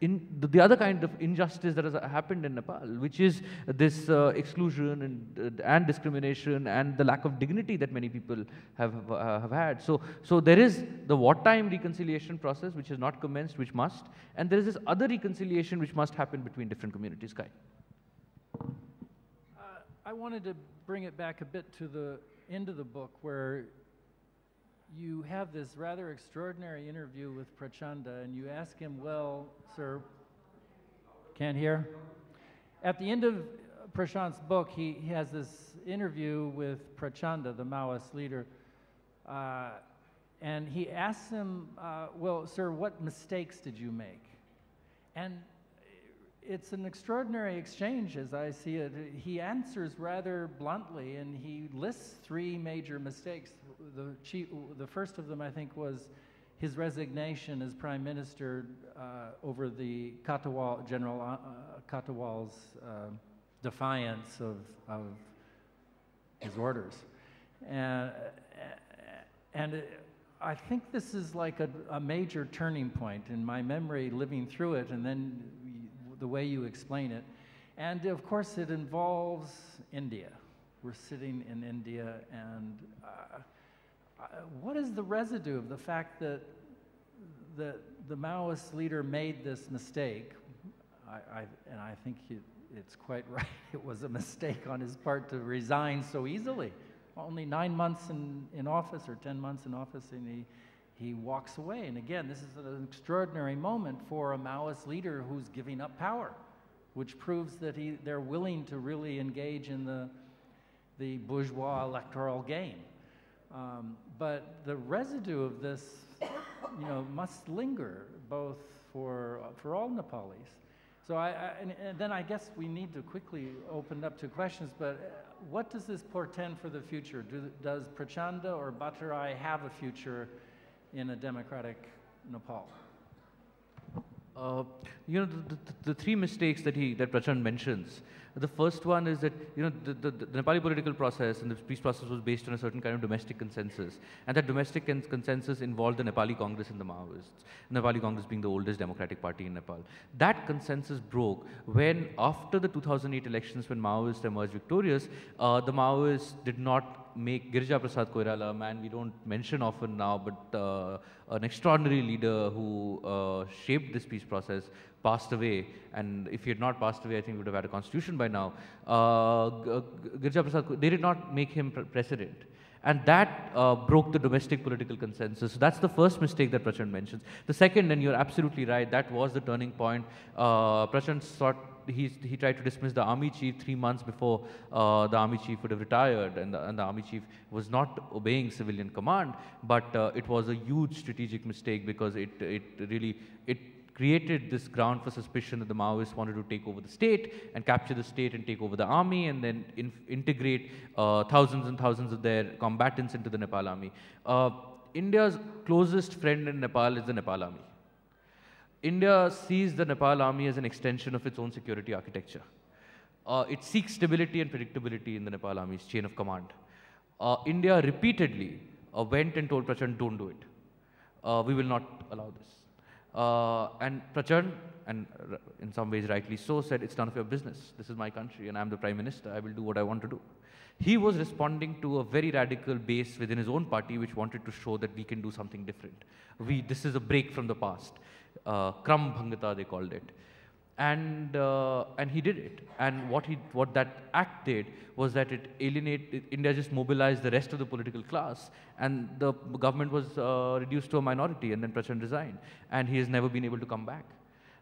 in the, the, other kind of injustice that has happened in Nepal, which is this uh, exclusion and, uh, and discrimination and the lack of dignity that many people have, uh, have had. So, so there is the wartime reconciliation process, which is not commenced, which must, and there is this other reconciliation which must happen between different communities. Kai. I wanted to bring it back a bit to the end of the book where you have this rather extraordinary interview with Prachanda and you ask him, well, sir, can't hear? At the end of Prashant's book, he, he has this interview with Prachanda, the Maoist leader, uh, and he asks him, uh, well, sir, what mistakes did you make? And it's an extraordinary exchange as I see it. He answers rather bluntly and he lists three major mistakes. The, chief, the first of them, I think, was his resignation as prime minister uh, over the Katawal, General uh, Katawal's uh, defiance of, of his orders. And, and I think this is like a, a major turning point in my memory living through it and then the way you explain it. And of course, it involves India. We're sitting in India, and uh, uh, what is the residue of the fact that the, the Maoist leader made this mistake? I, I, and I think it, it's quite *laughs* right. It was a mistake on his part to resign so easily. Only nine months in, in office or 10 months in office, and he, he walks away. And again, this is an extraordinary moment for a Maoist leader who's giving up power, which proves that he, they're willing to really engage in the, the bourgeois electoral game. Um, but the residue of this, you know, must linger both for, for all Nepalis. So I, I and, and, then I guess we need to quickly open up to questions, but what does this portend for the future? Do, does Prachanda or Bhattarai have a future in a democratic Nepal? Uh, you know, the, the, the, three mistakes that he that Prachand mentions. The first one is that you know the, the, the, Nepali political process and the peace process was based on a certain kind of domestic consensus, and that domestic consensus involved the Nepali Congress and the Maoists. Nepali Congress being the oldest democratic party in Nepal. That consensus broke when, after the 2008 elections, when Maoists emerged victorious, uh, the Maoists did not make Girija Prasad Koirala, a man we don't mention often now, but uh, an extraordinary leader who uh, shaped this peace process, passed away. And if he had not passed away, I think we would have had a constitution by now. Uh, Girija Prasad, they did not make him president. And that uh, broke the domestic political consensus. So that's the first mistake that Prachand mentions. The second, and you're absolutely right, that was the turning point. Uh, Prachand sought he, he tried to dismiss the army chief three months before uh, the army chief would have retired and the, and the, army chief was not obeying civilian command but uh, it was a huge strategic mistake because it, it really it created this ground for suspicion that the Maoists wanted to take over the state and capture the state and take over the army and then in, integrate uh, thousands and thousands of their combatants into the Nepal army. Uh, India's closest friend in Nepal is the Nepal army. India sees the Nepal army as an extension of its own security architecture. Uh, it seeks stability and predictability in the Nepal army's chain of command. Uh, India repeatedly uh, went and told Prachand, don't do it. Uh, we will not allow this. Uh, and Prachand and in some ways rightly so, said, it's none of your business. This is my country and I'm the prime minister. I will do what I want to do. He was responding to a very radical base within his own party which wanted to show that we can do something different. We, this is a break from the past. Uh, Kram Bhangata, they called it and uh, and he did it. And what he what that act did was that it alienated India just mobilized the rest of the political class, and the government was uh, reduced to a minority, and then President resigned, and he has never been able to come back.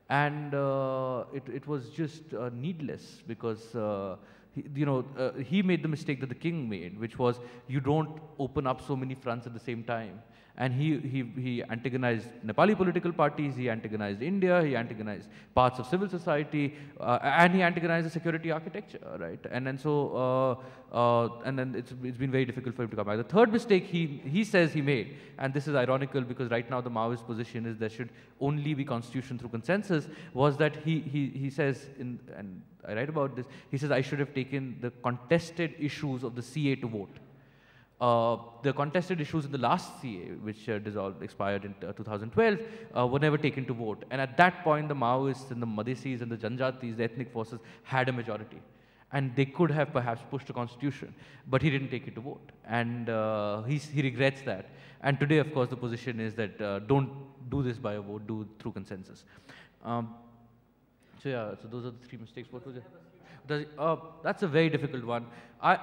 And uh, it it was just uh, needless because. Uh, he, you know, uh, he made the mistake that the king made, which was you don't open up so many fronts at the same time. And he, he, he antagonized Nepali political parties, he antagonized India, he antagonized parts of civil society, uh, and he antagonized the security architecture, right? And then so, uh, uh, and then it's, it's been very difficult for him to come back. The third mistake he, he says he made, and this is ironical because right now the Maoist position is there should only be constitution through consensus, was that he, he, he says, in, and I write about this, he says I should have taken the contested issues of the CA to vote. Uh, the contested issues in the last CA, which uh, dissolved, expired in uh, 2012, uh, were never taken to vote. And at that point, the Maoists and the Madhesis and the Janjatis, the ethnic forces, had a majority. And they could have perhaps pushed a constitution, but he didn't take it to vote. And uh, he regrets that. And today, of course, the position is that don't do this by a vote, do through consensus. Um, so yeah, so those are the three mistakes. What was it? that's a very difficult one. I,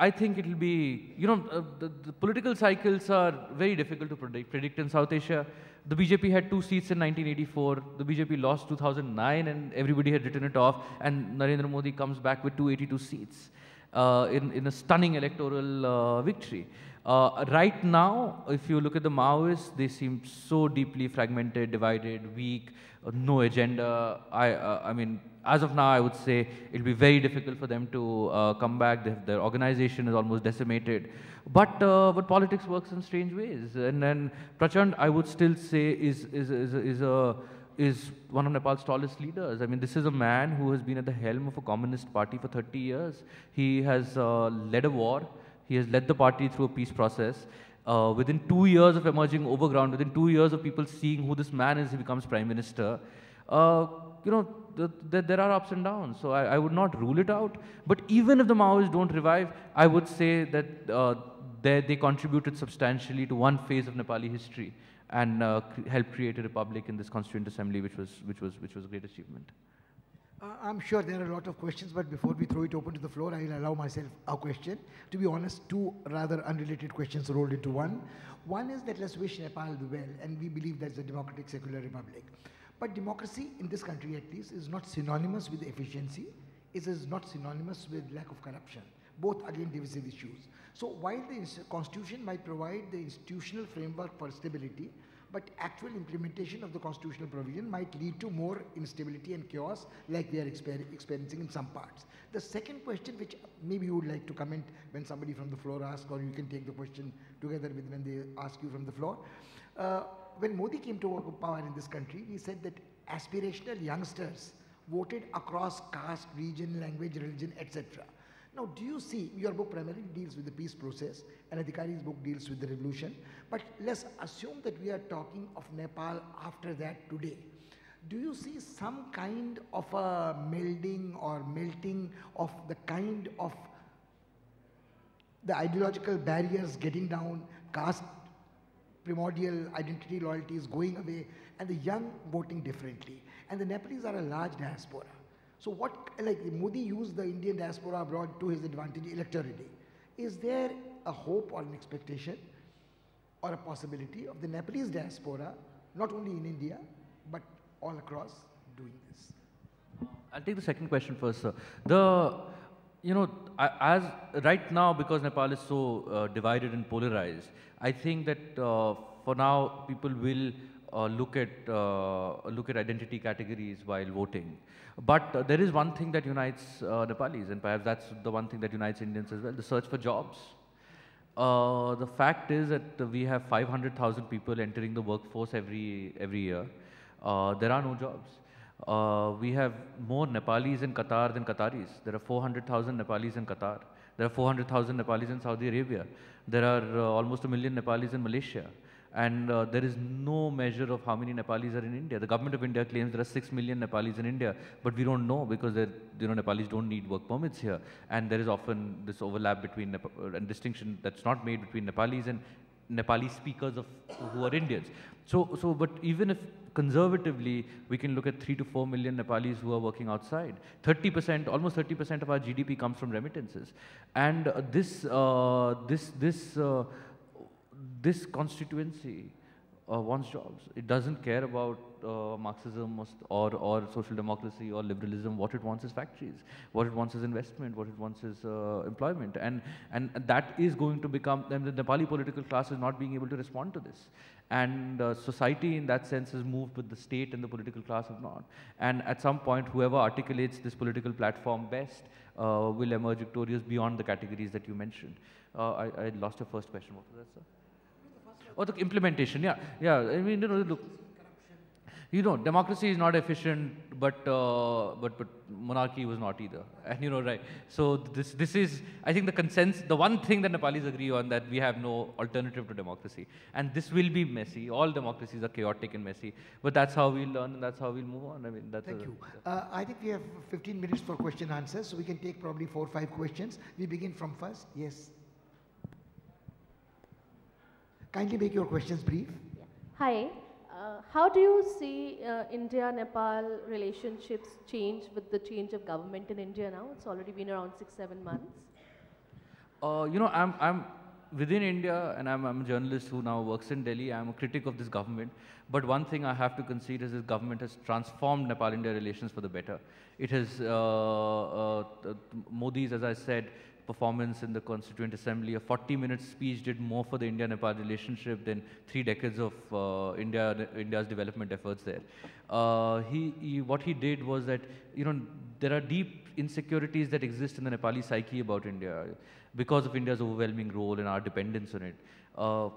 I think it will be, you know, uh, the, the, political cycles are very difficult to predict, predict in South Asia. The BJP had two seats in 1984. The BJP lost 2009 and everybody had written it off. And Narendra Modi comes back with 282 seats uh, in, in a stunning electoral uh, victory. Uh, right now, if you look at the Maoists, they seem so deeply fragmented, divided, weak, uh, no agenda. I, uh, I mean, as of now, I would say it'll be very difficult for them to uh, come back. Their, organization is almost decimated. But uh, but politics works in strange ways. And then Prachand, I would still say, is is is, is a is one of Nepal's tallest leaders. I mean, this is a man who has been at the helm of a communist party for 30 years. He has uh, led a war. He has led the party through a peace process. Uh, within two years of emerging overground, within two years of people seeing who this man is, he becomes prime minister. Uh, you know, the, the, there are ups and downs. So I, I, would not rule it out. But even if the Maoists don't revive, I would say that uh, they, they contributed substantially to one phase of Nepali history and uh, helped create a republic in this constituent assembly, which was, which was, which was a great achievement. Uh, I'm sure there are a lot of questions, but before we throw it open to the floor, I'll allow myself a question. To be honest, two rather unrelated questions rolled into one. One is that let's wish Nepal well, and we believe that's a democratic secular republic. But democracy, in this country at least, is not synonymous with efficiency. It is not synonymous with lack of corruption. Both again divisive issues. So while the constitution might provide the institutional framework for stability, but actual implementation of the constitutional provision might lead to more instability and chaos like we are exper experiencing in some parts. The second question which maybe you would like to comment when somebody from the floor asks or you can take the question together with when they ask you from the floor. Uh, when Modi came to power in this country, he said that aspirational youngsters voted across caste, region, language, religion, etc. Now, do you see, your book primarily deals with the peace process and Adhikari's book deals with the revolution, but let's assume that we are talking of Nepal after that today. Do you see some kind of a melding or melting of the kind of the ideological barriers getting down, caste primordial identity loyalty is going away and the young voting differently. And the Nepalese are a large diaspora. So what, like Modi used the Indian diaspora abroad to his advantage electorally. Is there a hope or an expectation or a possibility of the Nepalese diaspora, not only in India, but all across doing this? I'll take the second question first, sir. The, you know, as right now, because Nepal is so uh, divided and polarized, I think that uh, for now people will uh, look at uh, look at identity categories while voting. But uh, there is one thing that unites uh, Nepalis, and perhaps that's the one thing that unites Indians as well: the search for jobs. Uh, the fact is that we have 500,000 people entering the workforce every every year. Uh, there are no jobs. we have more Nepalis in Qatar than Qataris. There are 400,000 Nepalis in Qatar. There are 400,000 Nepalis in Saudi Arabia. There are almost a million Nepalis in Malaysia and uh, there is no measure of how many Nepalis are in India. The government of India claims there are 6 million Nepalis in India, but we don't know because you know, Nepalis don't need work permits here. And there is often this overlap between, Nep and distinction that's not made between Nepalis and Nepali speakers of who are Indians. So, so, but even if conservatively we can look at three to four million Nepalis who are working outside, 30%, almost 30% of our GDP comes from remittances, and uh, this, uh, this, this, uh, this constituency uh, wants jobs. It doesn't care about uh, Marxism or, or social democracy or liberalism. What it wants is factories. What it wants is investment. What it wants is uh, employment. And, and that is going to become, the Nepali political class is not being able to respond to this. And uh, society in that sense has moved with the state and the political class have not. And at some point, whoever articulates this political platform best uh, will emerge victorious beyond the categories that you mentioned. Uh, I, I lost your first question. What was that, sir? Or the implementation, yeah. Yeah, I mean, you know, look. You know, democracy is not efficient, but, uh, but, but monarchy was not either. And you know, right. So this, this is, I think the consensus, the one thing that Nepalis agree on that we have no alternative to democracy. And this will be messy. All democracies are chaotic and messy. But that's how we'll learn and that's how we'll move on. I mean, that's Thank a, you. Uh, I think we have 15 minutes for question answers. So we can take probably four or five questions. We begin from first. Yes. Kindly make your questions brief. Yeah. Hi. Uh, how do you see uh, India-Nepal relationships change with the change of government in India now? It's already been around six, seven months. Uh, you know, I'm, I'm within India, and I'm, I'm, a journalist who now works in Delhi. I'm a critic of this government. But one thing I have to concede is this government has transformed Nepal-India relations for the better. It has, uh, uh, Modi's, as I said, performance in the Constituent Assembly. A 40-minute speech did more for the India-Nepal relationship than three decades of uh, India, India's development efforts there. Uh, he, he, what he did was that, you know, there are deep insecurities that exist in the Nepali psyche about India because of India's overwhelming role and our dependence on it. Uh,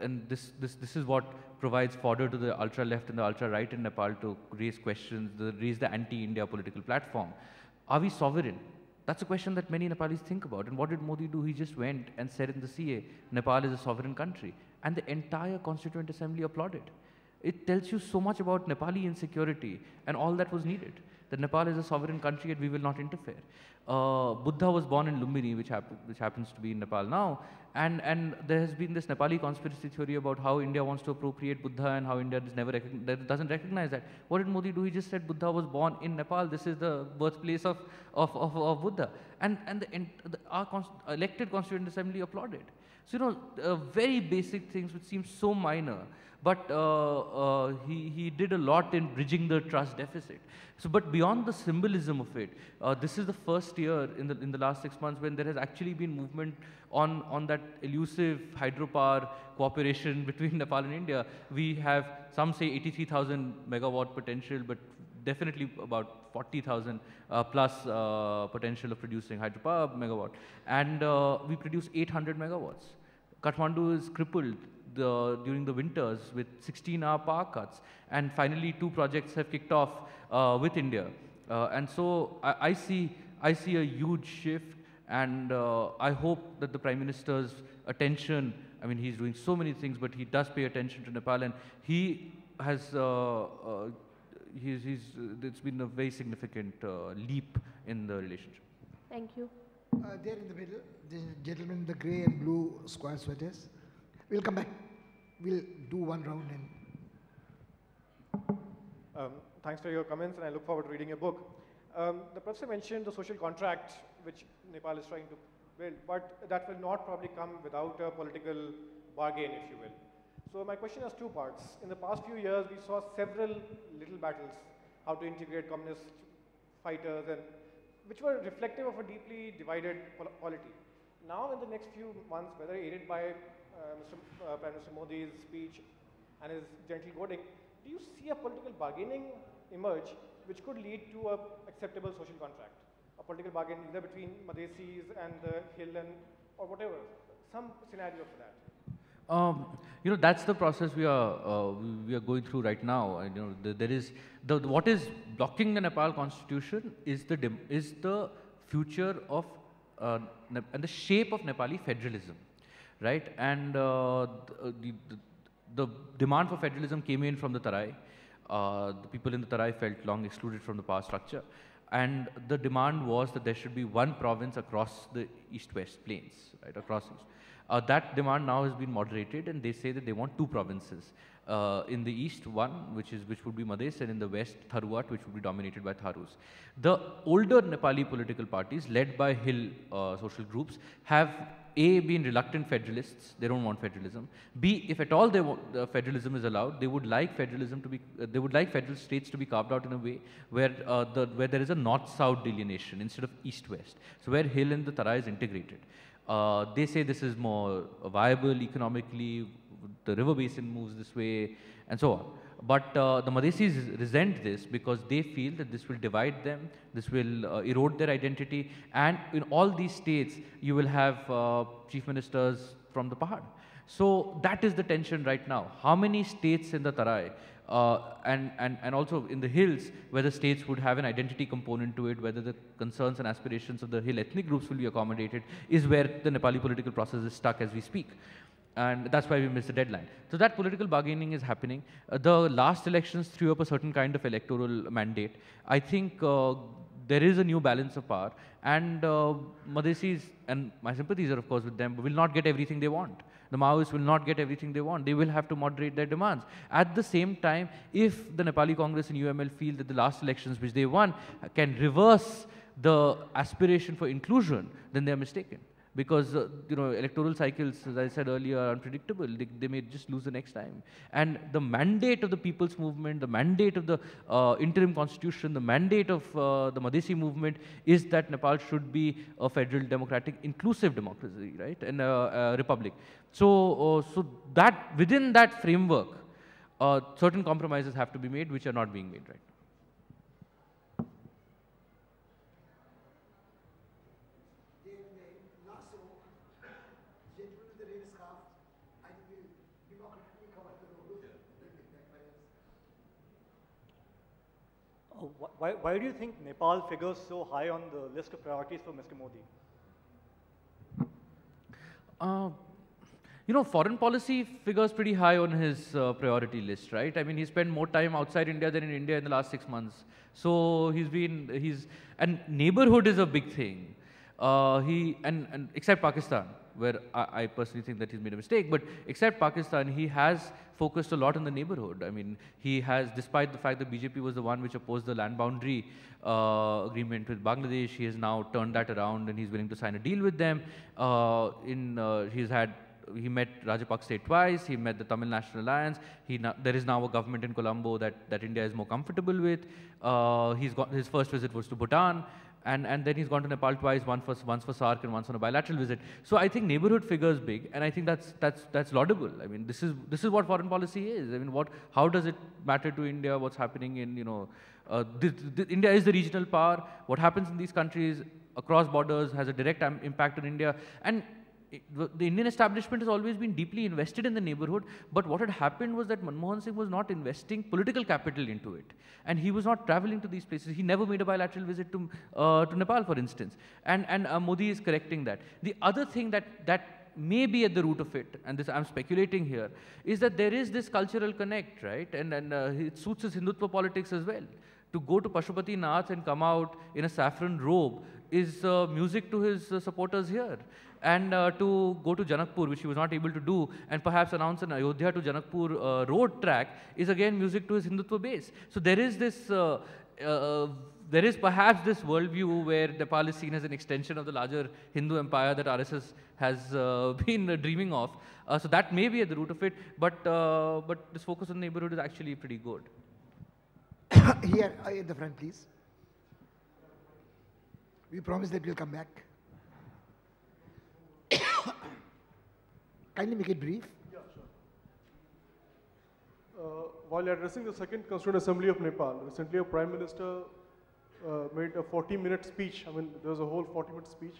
and this, this, this is what provides fodder to the ultra-left and the ultra-right in Nepal to raise questions, the, raise the anti-India political platform. Are we sovereign? That's a question that many Nepalis think about. And what did Modi do? He just went and said in the CA, Nepal is a sovereign country. And the entire Constituent Assembly applauded. It tells you so much about Nepali insecurity and all that was needed. That Nepal is a sovereign country and we will not interfere. Uh, Buddha was born in Lumbini, which, which happens to be in Nepal now. And, and there has been this Nepali conspiracy theory about how India wants to appropriate Buddha and how India never doesn't recognize that. What did Modi do? He just said Buddha was born in Nepal. This is the birthplace of, of, of, of Buddha. And, and the, the, our elected Constituent Assembly applauded. So, you know, uh, very basic things which seem so minor, but uh, uh, he, he did a lot in bridging the trust deficit. So, but beyond the symbolism of it, uh, this is the first year in the, in the last six months when there has actually been movement on, on that elusive hydropower cooperation *laughs* between Nepal and India. We have, some say 83,000 megawatt potential, but definitely about 40,000 uh, plus uh, potential of producing hydropower megawatt. And uh, we produce 800 megawatts. Kathmandu is crippled the, during the winters with 16 hour power cuts. And finally, two projects have kicked off uh, with India. Uh, and so I, I, see, I see a huge shift and uh, I hope that the Prime Minister's attention, I mean, he's doing so many things, but he does pay attention to Nepal and he has, uh, uh, he's, he's, it's been a very significant uh, leap in the relationship. Thank you. Uh, there in the middle, the gentleman in the grey and blue square sweaters. We'll come back. We'll do one round and. Um, thanks for your comments, and I look forward to reading your book. Um, the professor mentioned the social contract which Nepal is trying to build, but that will not probably come without a political bargain, if you will. So my question has two parts. In the past few years, we saw several little battles, how to integrate communist fighters and which were reflective of a deeply divided polity. Now, in the next few months, whether aided by Mr. Uh, Prime Minister Modi's speech and his gentle goading, do you see a political bargaining emerge which could lead to an acceptable social contract? A political bargain either between Madhesis and the Hill and or whatever, some scenario for that. Um, you know that's the process we are uh, we are going through right now. And, you know the, there is the, the, what is blocking the Nepal constitution is the is the future of uh, and the shape of Nepali federalism, right? And uh, the, the, demand for federalism came in from the Tarai. Uh, the people in the Tarai felt long excluded from the power structure. And the demand was that there should be one province across the east-west plains, right, across east. Uh, that demand now has been moderated and they say that they want two provinces. Uh, in the east, one, which is which would be Madhes, and in the west, Tharuhat, which would be dominated by Tharus. The older Nepali political parties, led by Hill uh, social groups, have a, been reluctant federalists, they don't want federalism. B, if at all uh, federalism is allowed, they would like federalism to be, uh, they would like federal states to be carved out in a way where, uh, the, where there is a north-south delineation instead of east-west. So where Hill and the Tarai is integrated. Uh, they say this is more viable economically, the river basin moves this way, and so on. But uh, the Madhesis resent this because they feel that this will divide them, this will uh, erode their identity, and in all these states, you will have uh, chief ministers from the Pahad. So that is the tension right now. How many states in the Tarai uh, and, and, and also in the hills, whether states would have an identity component to it, whether the concerns and aspirations of the hill ethnic groups will be accommodated, is where the Nepali political process is stuck as we speak and that's why we missed the deadline. So that political bargaining is happening. Uh, the last elections threw up a certain kind of electoral mandate. I think uh, there is a new balance of power, and uh, Madhesis, and my sympathies are of course with them, will not get everything they want. The Maoists will not get everything they want. They will have to moderate their demands. At the same time, if the Nepali Congress and UML feel that the last elections which they won can reverse the aspiration for inclusion, then they are mistaken because uh, you know electoral cycles, as I said earlier, are unpredictable. They, they, may just lose the next time. And the mandate of the people's movement, the mandate of the uh, interim constitution, the mandate of uh, the Madhesi movement is that Nepal should be a federal, democratic, inclusive democracy, right, and a republic. So, uh, so that within that framework, uh, certain compromises have to be made, which are not being made right why, why do you think Nepal figures so high on the list of priorities for Mr. Modi? Uh, you know, foreign policy figures pretty high on his uh, priority list, right? I mean, he spent more time outside India than in India in the last six months. So he's been, he's, and neighborhood is a big thing. Uh, he, and, and except Pakistan, where I, I, personally think that he's made a mistake. But except Pakistan, he has focused a lot on the neighborhood. I mean, he has, despite the fact that BJP was the one which opposed the land boundary uh, agreement with Bangladesh, he has now turned that around and he's willing to sign a deal with them. Uh, in uh, he's had he met Rajapaksa twice. He met the Tamil National Alliance. He there is now a government in Colombo that, that India is more comfortable with. Uh, he's got his first visit was to Bhutan and, and then he's gone to Nepal twice, one for, once for SAARC and once on a bilateral visit. So I think neighborhood figures big, and I think that's, that's, that's laudable. I mean, this is, this is what foreign policy is. I mean, what, how does it matter to India, what's happening in, you know, uh, India is the regional power. What happens in these countries across borders has a direct impact on India. And the Indian establishment has always been deeply invested in the neighborhood, but what had happened was that Manmohan Singh was not investing political capital into it. And he was not traveling to these places. He never made a bilateral visit to, uh, to Nepal, for instance. And, and uh, Modi is correcting that. The other thing that, that may be at the root of it, and this I'm speculating here, is that there is this cultural connect, right? And, and uh, it suits his Hindutva politics as well. To go to Pashupati Nath and come out in a saffron robe is uh, music to his uh, supporters here and uh, to go to Janakpur, which he was not able to do, and perhaps announce an Ayodhya to Janakpur uh, road track is again music to his Hindutva base. So there is this, uh, uh there is perhaps this worldview where Nepal is seen as an extension of the larger Hindu empire that RSS has uh, *laughs* been dreaming of. Uh, so that may be at the root of it, but, but this focus on neighborhood is actually pretty good. *coughs* Here, in the front, please. We promise that we'll come back. Kindly make it brief. Uh, while addressing the Second Constituent Assembly of Nepal, recently a Prime Minister uh, made a 40-minute speech. I mean, there was a whole 40-minute speech.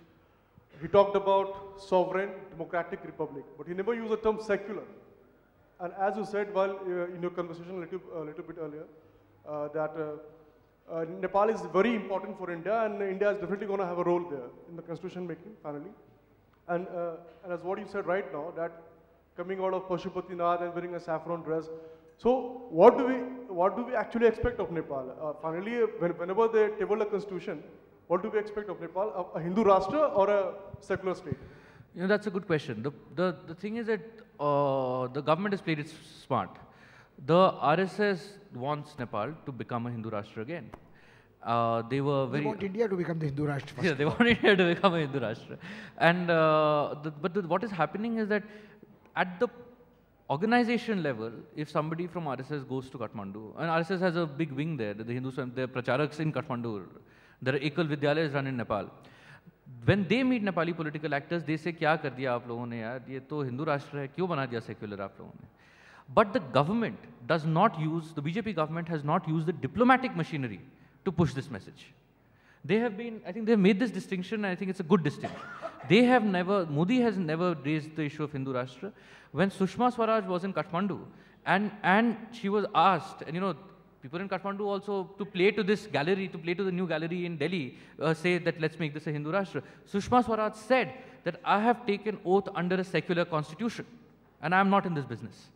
He talked about sovereign democratic republic, but he never used the term secular. And as you said while uh, in your conversation a little, a little bit earlier, uh, that uh, uh, Nepal is very important for India, and India is definitely going to have a role there in the constitution making, finally. And, uh, and as what you said right now, that coming out of Pashupatinath and wearing a saffron dress. So what do we, what do we actually expect of Nepal? Uh, finally, when, whenever they table a constitution, what do we expect of Nepal? A, a Hindu Rashtra or a secular state? You know, that's a good question. The, the, the thing is that uh, the government has played it smart. The RSS wants Nepal to become a Hindu Rashtra again. Uh, they were very. They want India to become the Hindu Rashtra. *laughs* Yeah, they want India to become a Hindu Rashtra. And uh, the, but the, what is happening is that at the organization level, if somebody from RSS goes to Kathmandu, and RSS has a big wing there, the Hindu their pracharaks in Kathmandu, their Ekal Vidyalayas run in Nepal. When they meet Nepali political actors, they say, "Kya kar diya aap logon ne yaar? Ye to Hindu Rashtra hai, kyun bana diya secular aap ne?" But the government does not use the BJP government has not used the diplomatic machinery to push this message. They have been, I think they have made this distinction, and I think it's a good distinction. They have never, Modi has never raised the issue of Hindu Rashtra. When Sushma Swaraj was in Kathmandu, and, and she was asked, and you know, people in Kathmandu also, to play to this gallery, to play to the new gallery in Delhi, uh, say that let's make this a Hindu Rashtra. Sushma Swaraj said that I have taken oath under a secular constitution, and I am not in this business.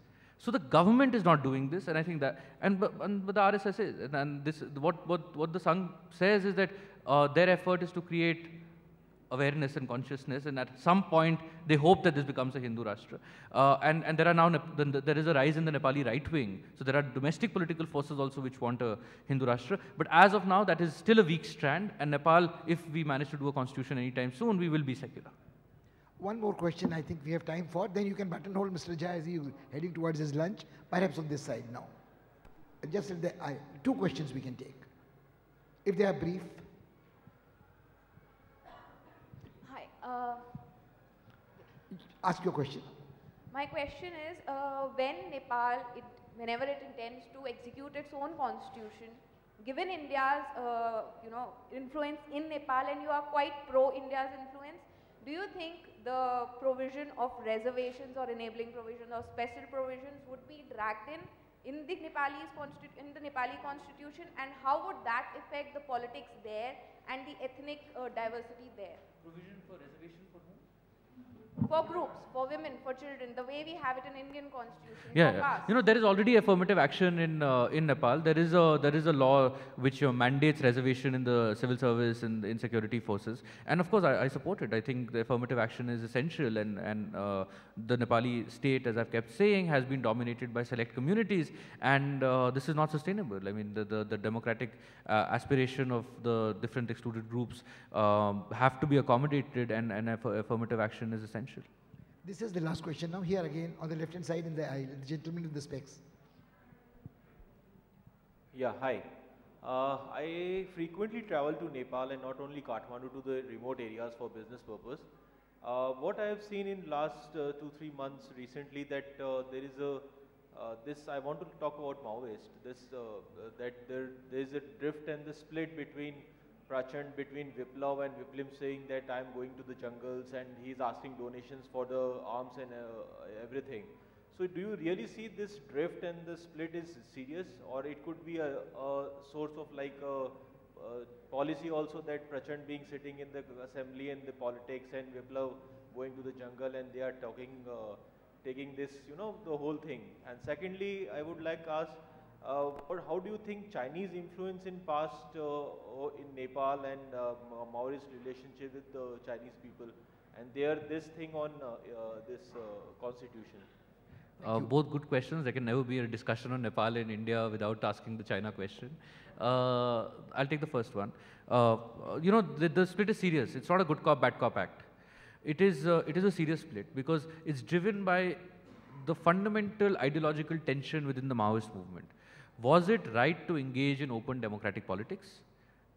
So the government is not doing this, and I think that, and but, and, but the RSS is, and, and, this, what, what, what the Sangh says is that uh, their effort is to create awareness and consciousness, and at some point they hope that this becomes a Hindu Rashtra. Uh, and, and there are now, there is a rise in the Nepali right wing, so there are domestic political forces also which want a Hindu Rashtra. But as of now, that is still a weak strand, and Nepal, if we manage to do a constitution anytime soon, we will be secular. One more question I think we have time for. Then you can buttonhole Mr. Jha as he's heading towards his lunch, perhaps on this side now. Just the, I, two questions we can take. If they are brief. Hi. Uh, Ask your question. My question is, uh, when Nepal, it, whenever it intends to execute its own constitution, given India's, uh, you know, influence in Nepal, and you are quite pro-India's influence, do you think the provision of reservations or enabling provisions or special provisions would be dragged in in the Nepali in the Nepali constitution and how would that affect the politics there and the ethnic uh, diversity there? Provision for reservation for groups, for women, for children, the way we have it in Indian constitution. Yeah, yeah. you know there is already affirmative action in uh, in Nepal. There is a there is a law which uh, mandates reservation in the civil service and in security forces, and of course I, I, support it. I think the affirmative action is essential, and and uh, the Nepali state, as I've kept saying, has been dominated by select communities, and uh, this is not sustainable. I mean the the, the democratic uh, aspiration of the different excluded groups um, have to be accommodated, and and affirmative action is essential. This is the last question now. Here again, on the left-hand side in the aisle, the gentleman with the specs. Yeah, hi. Uh, I frequently travel to Nepal and not only Kathmandu to the remote areas for business purpose. Uh, what I have seen in last uh, two, three months recently that uh, there is a, uh, this, I want to talk about Maoist, this, uh, that there, there is a drift and the split between Prachand between Viplav and Viplim saying that I'm going to the jungles and he's asking donations for the arms and uh, everything. So do you really see this drift and the split is serious or it could be a, a source of like a, a, policy also that Prachand being sitting in the assembly and the politics and Viplav going to the jungle and they are talking, uh, taking this, you know, the whole thing. And secondly, I would like to ask, uh, but how do you think Chinese influence in past uh, in Nepal and uh, Maoist relationship with the Chinese people and their this thing on this constitution? Uh, both good questions. There can never be a discussion on Nepal and India without asking the China question. Uh, I'll take the first one. Uh, you know, the, the, split is serious. It's not a good cop, bad cop act. It is, it is a serious split because it's driven by the fundamental ideological tension within the Maoist movement. Was it right to engage in open democratic politics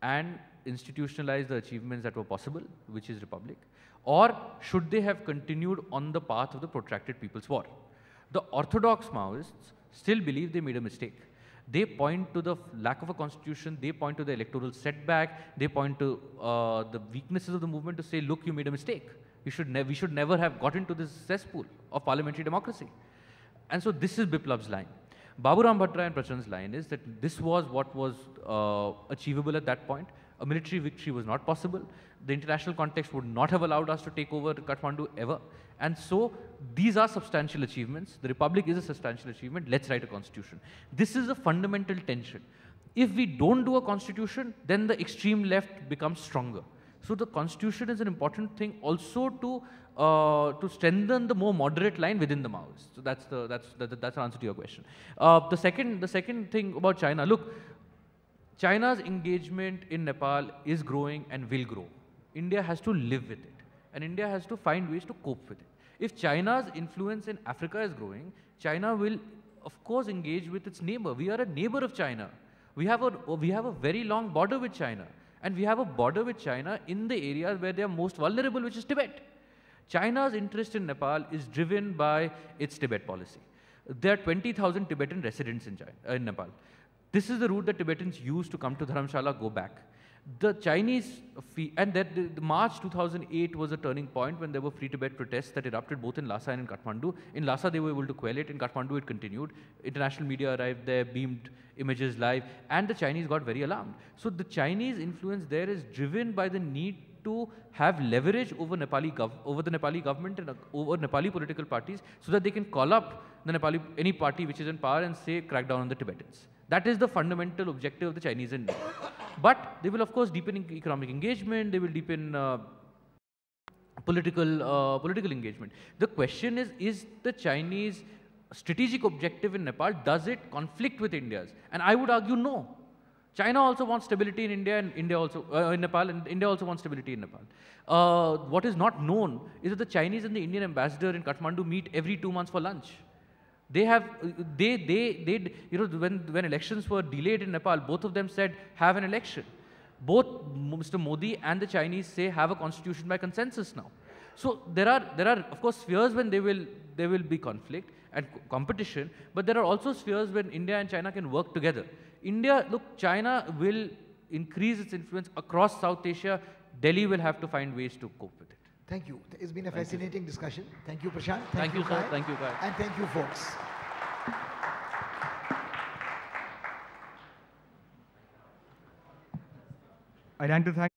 and institutionalize the achievements that were possible, which is republic? Or should they have continued on the path of the protracted People's War? The orthodox Maoists still believe they made a mistake. They point to the lack of a constitution, they point to the electoral setback, they point to uh, the weaknesses of the movement to say, look, you made a mistake. You should we should never have got into this cesspool of parliamentary democracy. And so this is Biplav's line. Baburam Bhattarai and Prachand's line is that this was what was uh, achievable at that point. A military victory was not possible. The international context would not have allowed us to take over Kathmandu ever. And so these are substantial achievements. The republic is a substantial achievement. Let's write a constitution. This is a fundamental tension. If we don't do a constitution, then the extreme left becomes stronger. So the constitution is an important thing also to uh, to strengthen the more moderate line within the Maoists. So that's the that's the, that's the answer to your question. Uh, the second the second thing about China. Look, China's engagement in Nepal is growing and will grow. India has to live with it, and India has to find ways to cope with it. If China's influence in Africa is growing, China will, of course, engage with its neighbor. We are a neighbor of China. We have a, we have a very long border with China. And we have a border with China in the areas where they are most vulnerable, which is Tibet. China's interest in Nepal is driven by its Tibet policy. There are 20,000 Tibetan residents in, China, uh, in Nepal. This is the route that Tibetans use to come to Dharamshala, go back the Chinese, and that the, the, March 2008 was a turning point when there were free Tibet protests that erupted both in Lhasa and in Kathmandu. In Lhasa, they were able to quell it. In Kathmandu, it continued. International media arrived there, beamed images live, and the Chinese got very alarmed. So the Chinese influence there is driven by the need to have leverage over Nepali over the Nepali government and uh, over Nepali political parties so that they can call up the Nepali any party which is in power and say crack down on the Tibetans. That is the fundamental objective of the Chinese in But they will of course deepen economic engagement, they will deepen uh, political, uh, political engagement. The question is, is the Chinese strategic objective in Nepal, does it conflict with India's? And I would argue no. China also wants stability in India and India also, uh, in Nepal and India also wants stability in Nepal. Uh, what is not known is that the Chinese and the Indian ambassador in Kathmandu meet every two months for lunch. They have, they, they, they, you know, when, when elections were delayed in Nepal, both of them said, have an election. Both Mr. Modi and the Chinese say, have a constitution by consensus now. So there are, there are, of course, spheres when there will, there will be conflict and competition, but there are also spheres when India and China can work together. India, look, China will increase its influence across South Asia. Delhi will have to find ways to cope with it. Thank you. It's been a thank fascinating you. discussion. Thank you, Prashant. Thank, thank you, you, sir. Thank you, Kai. And thank you, folks. I'd like to thank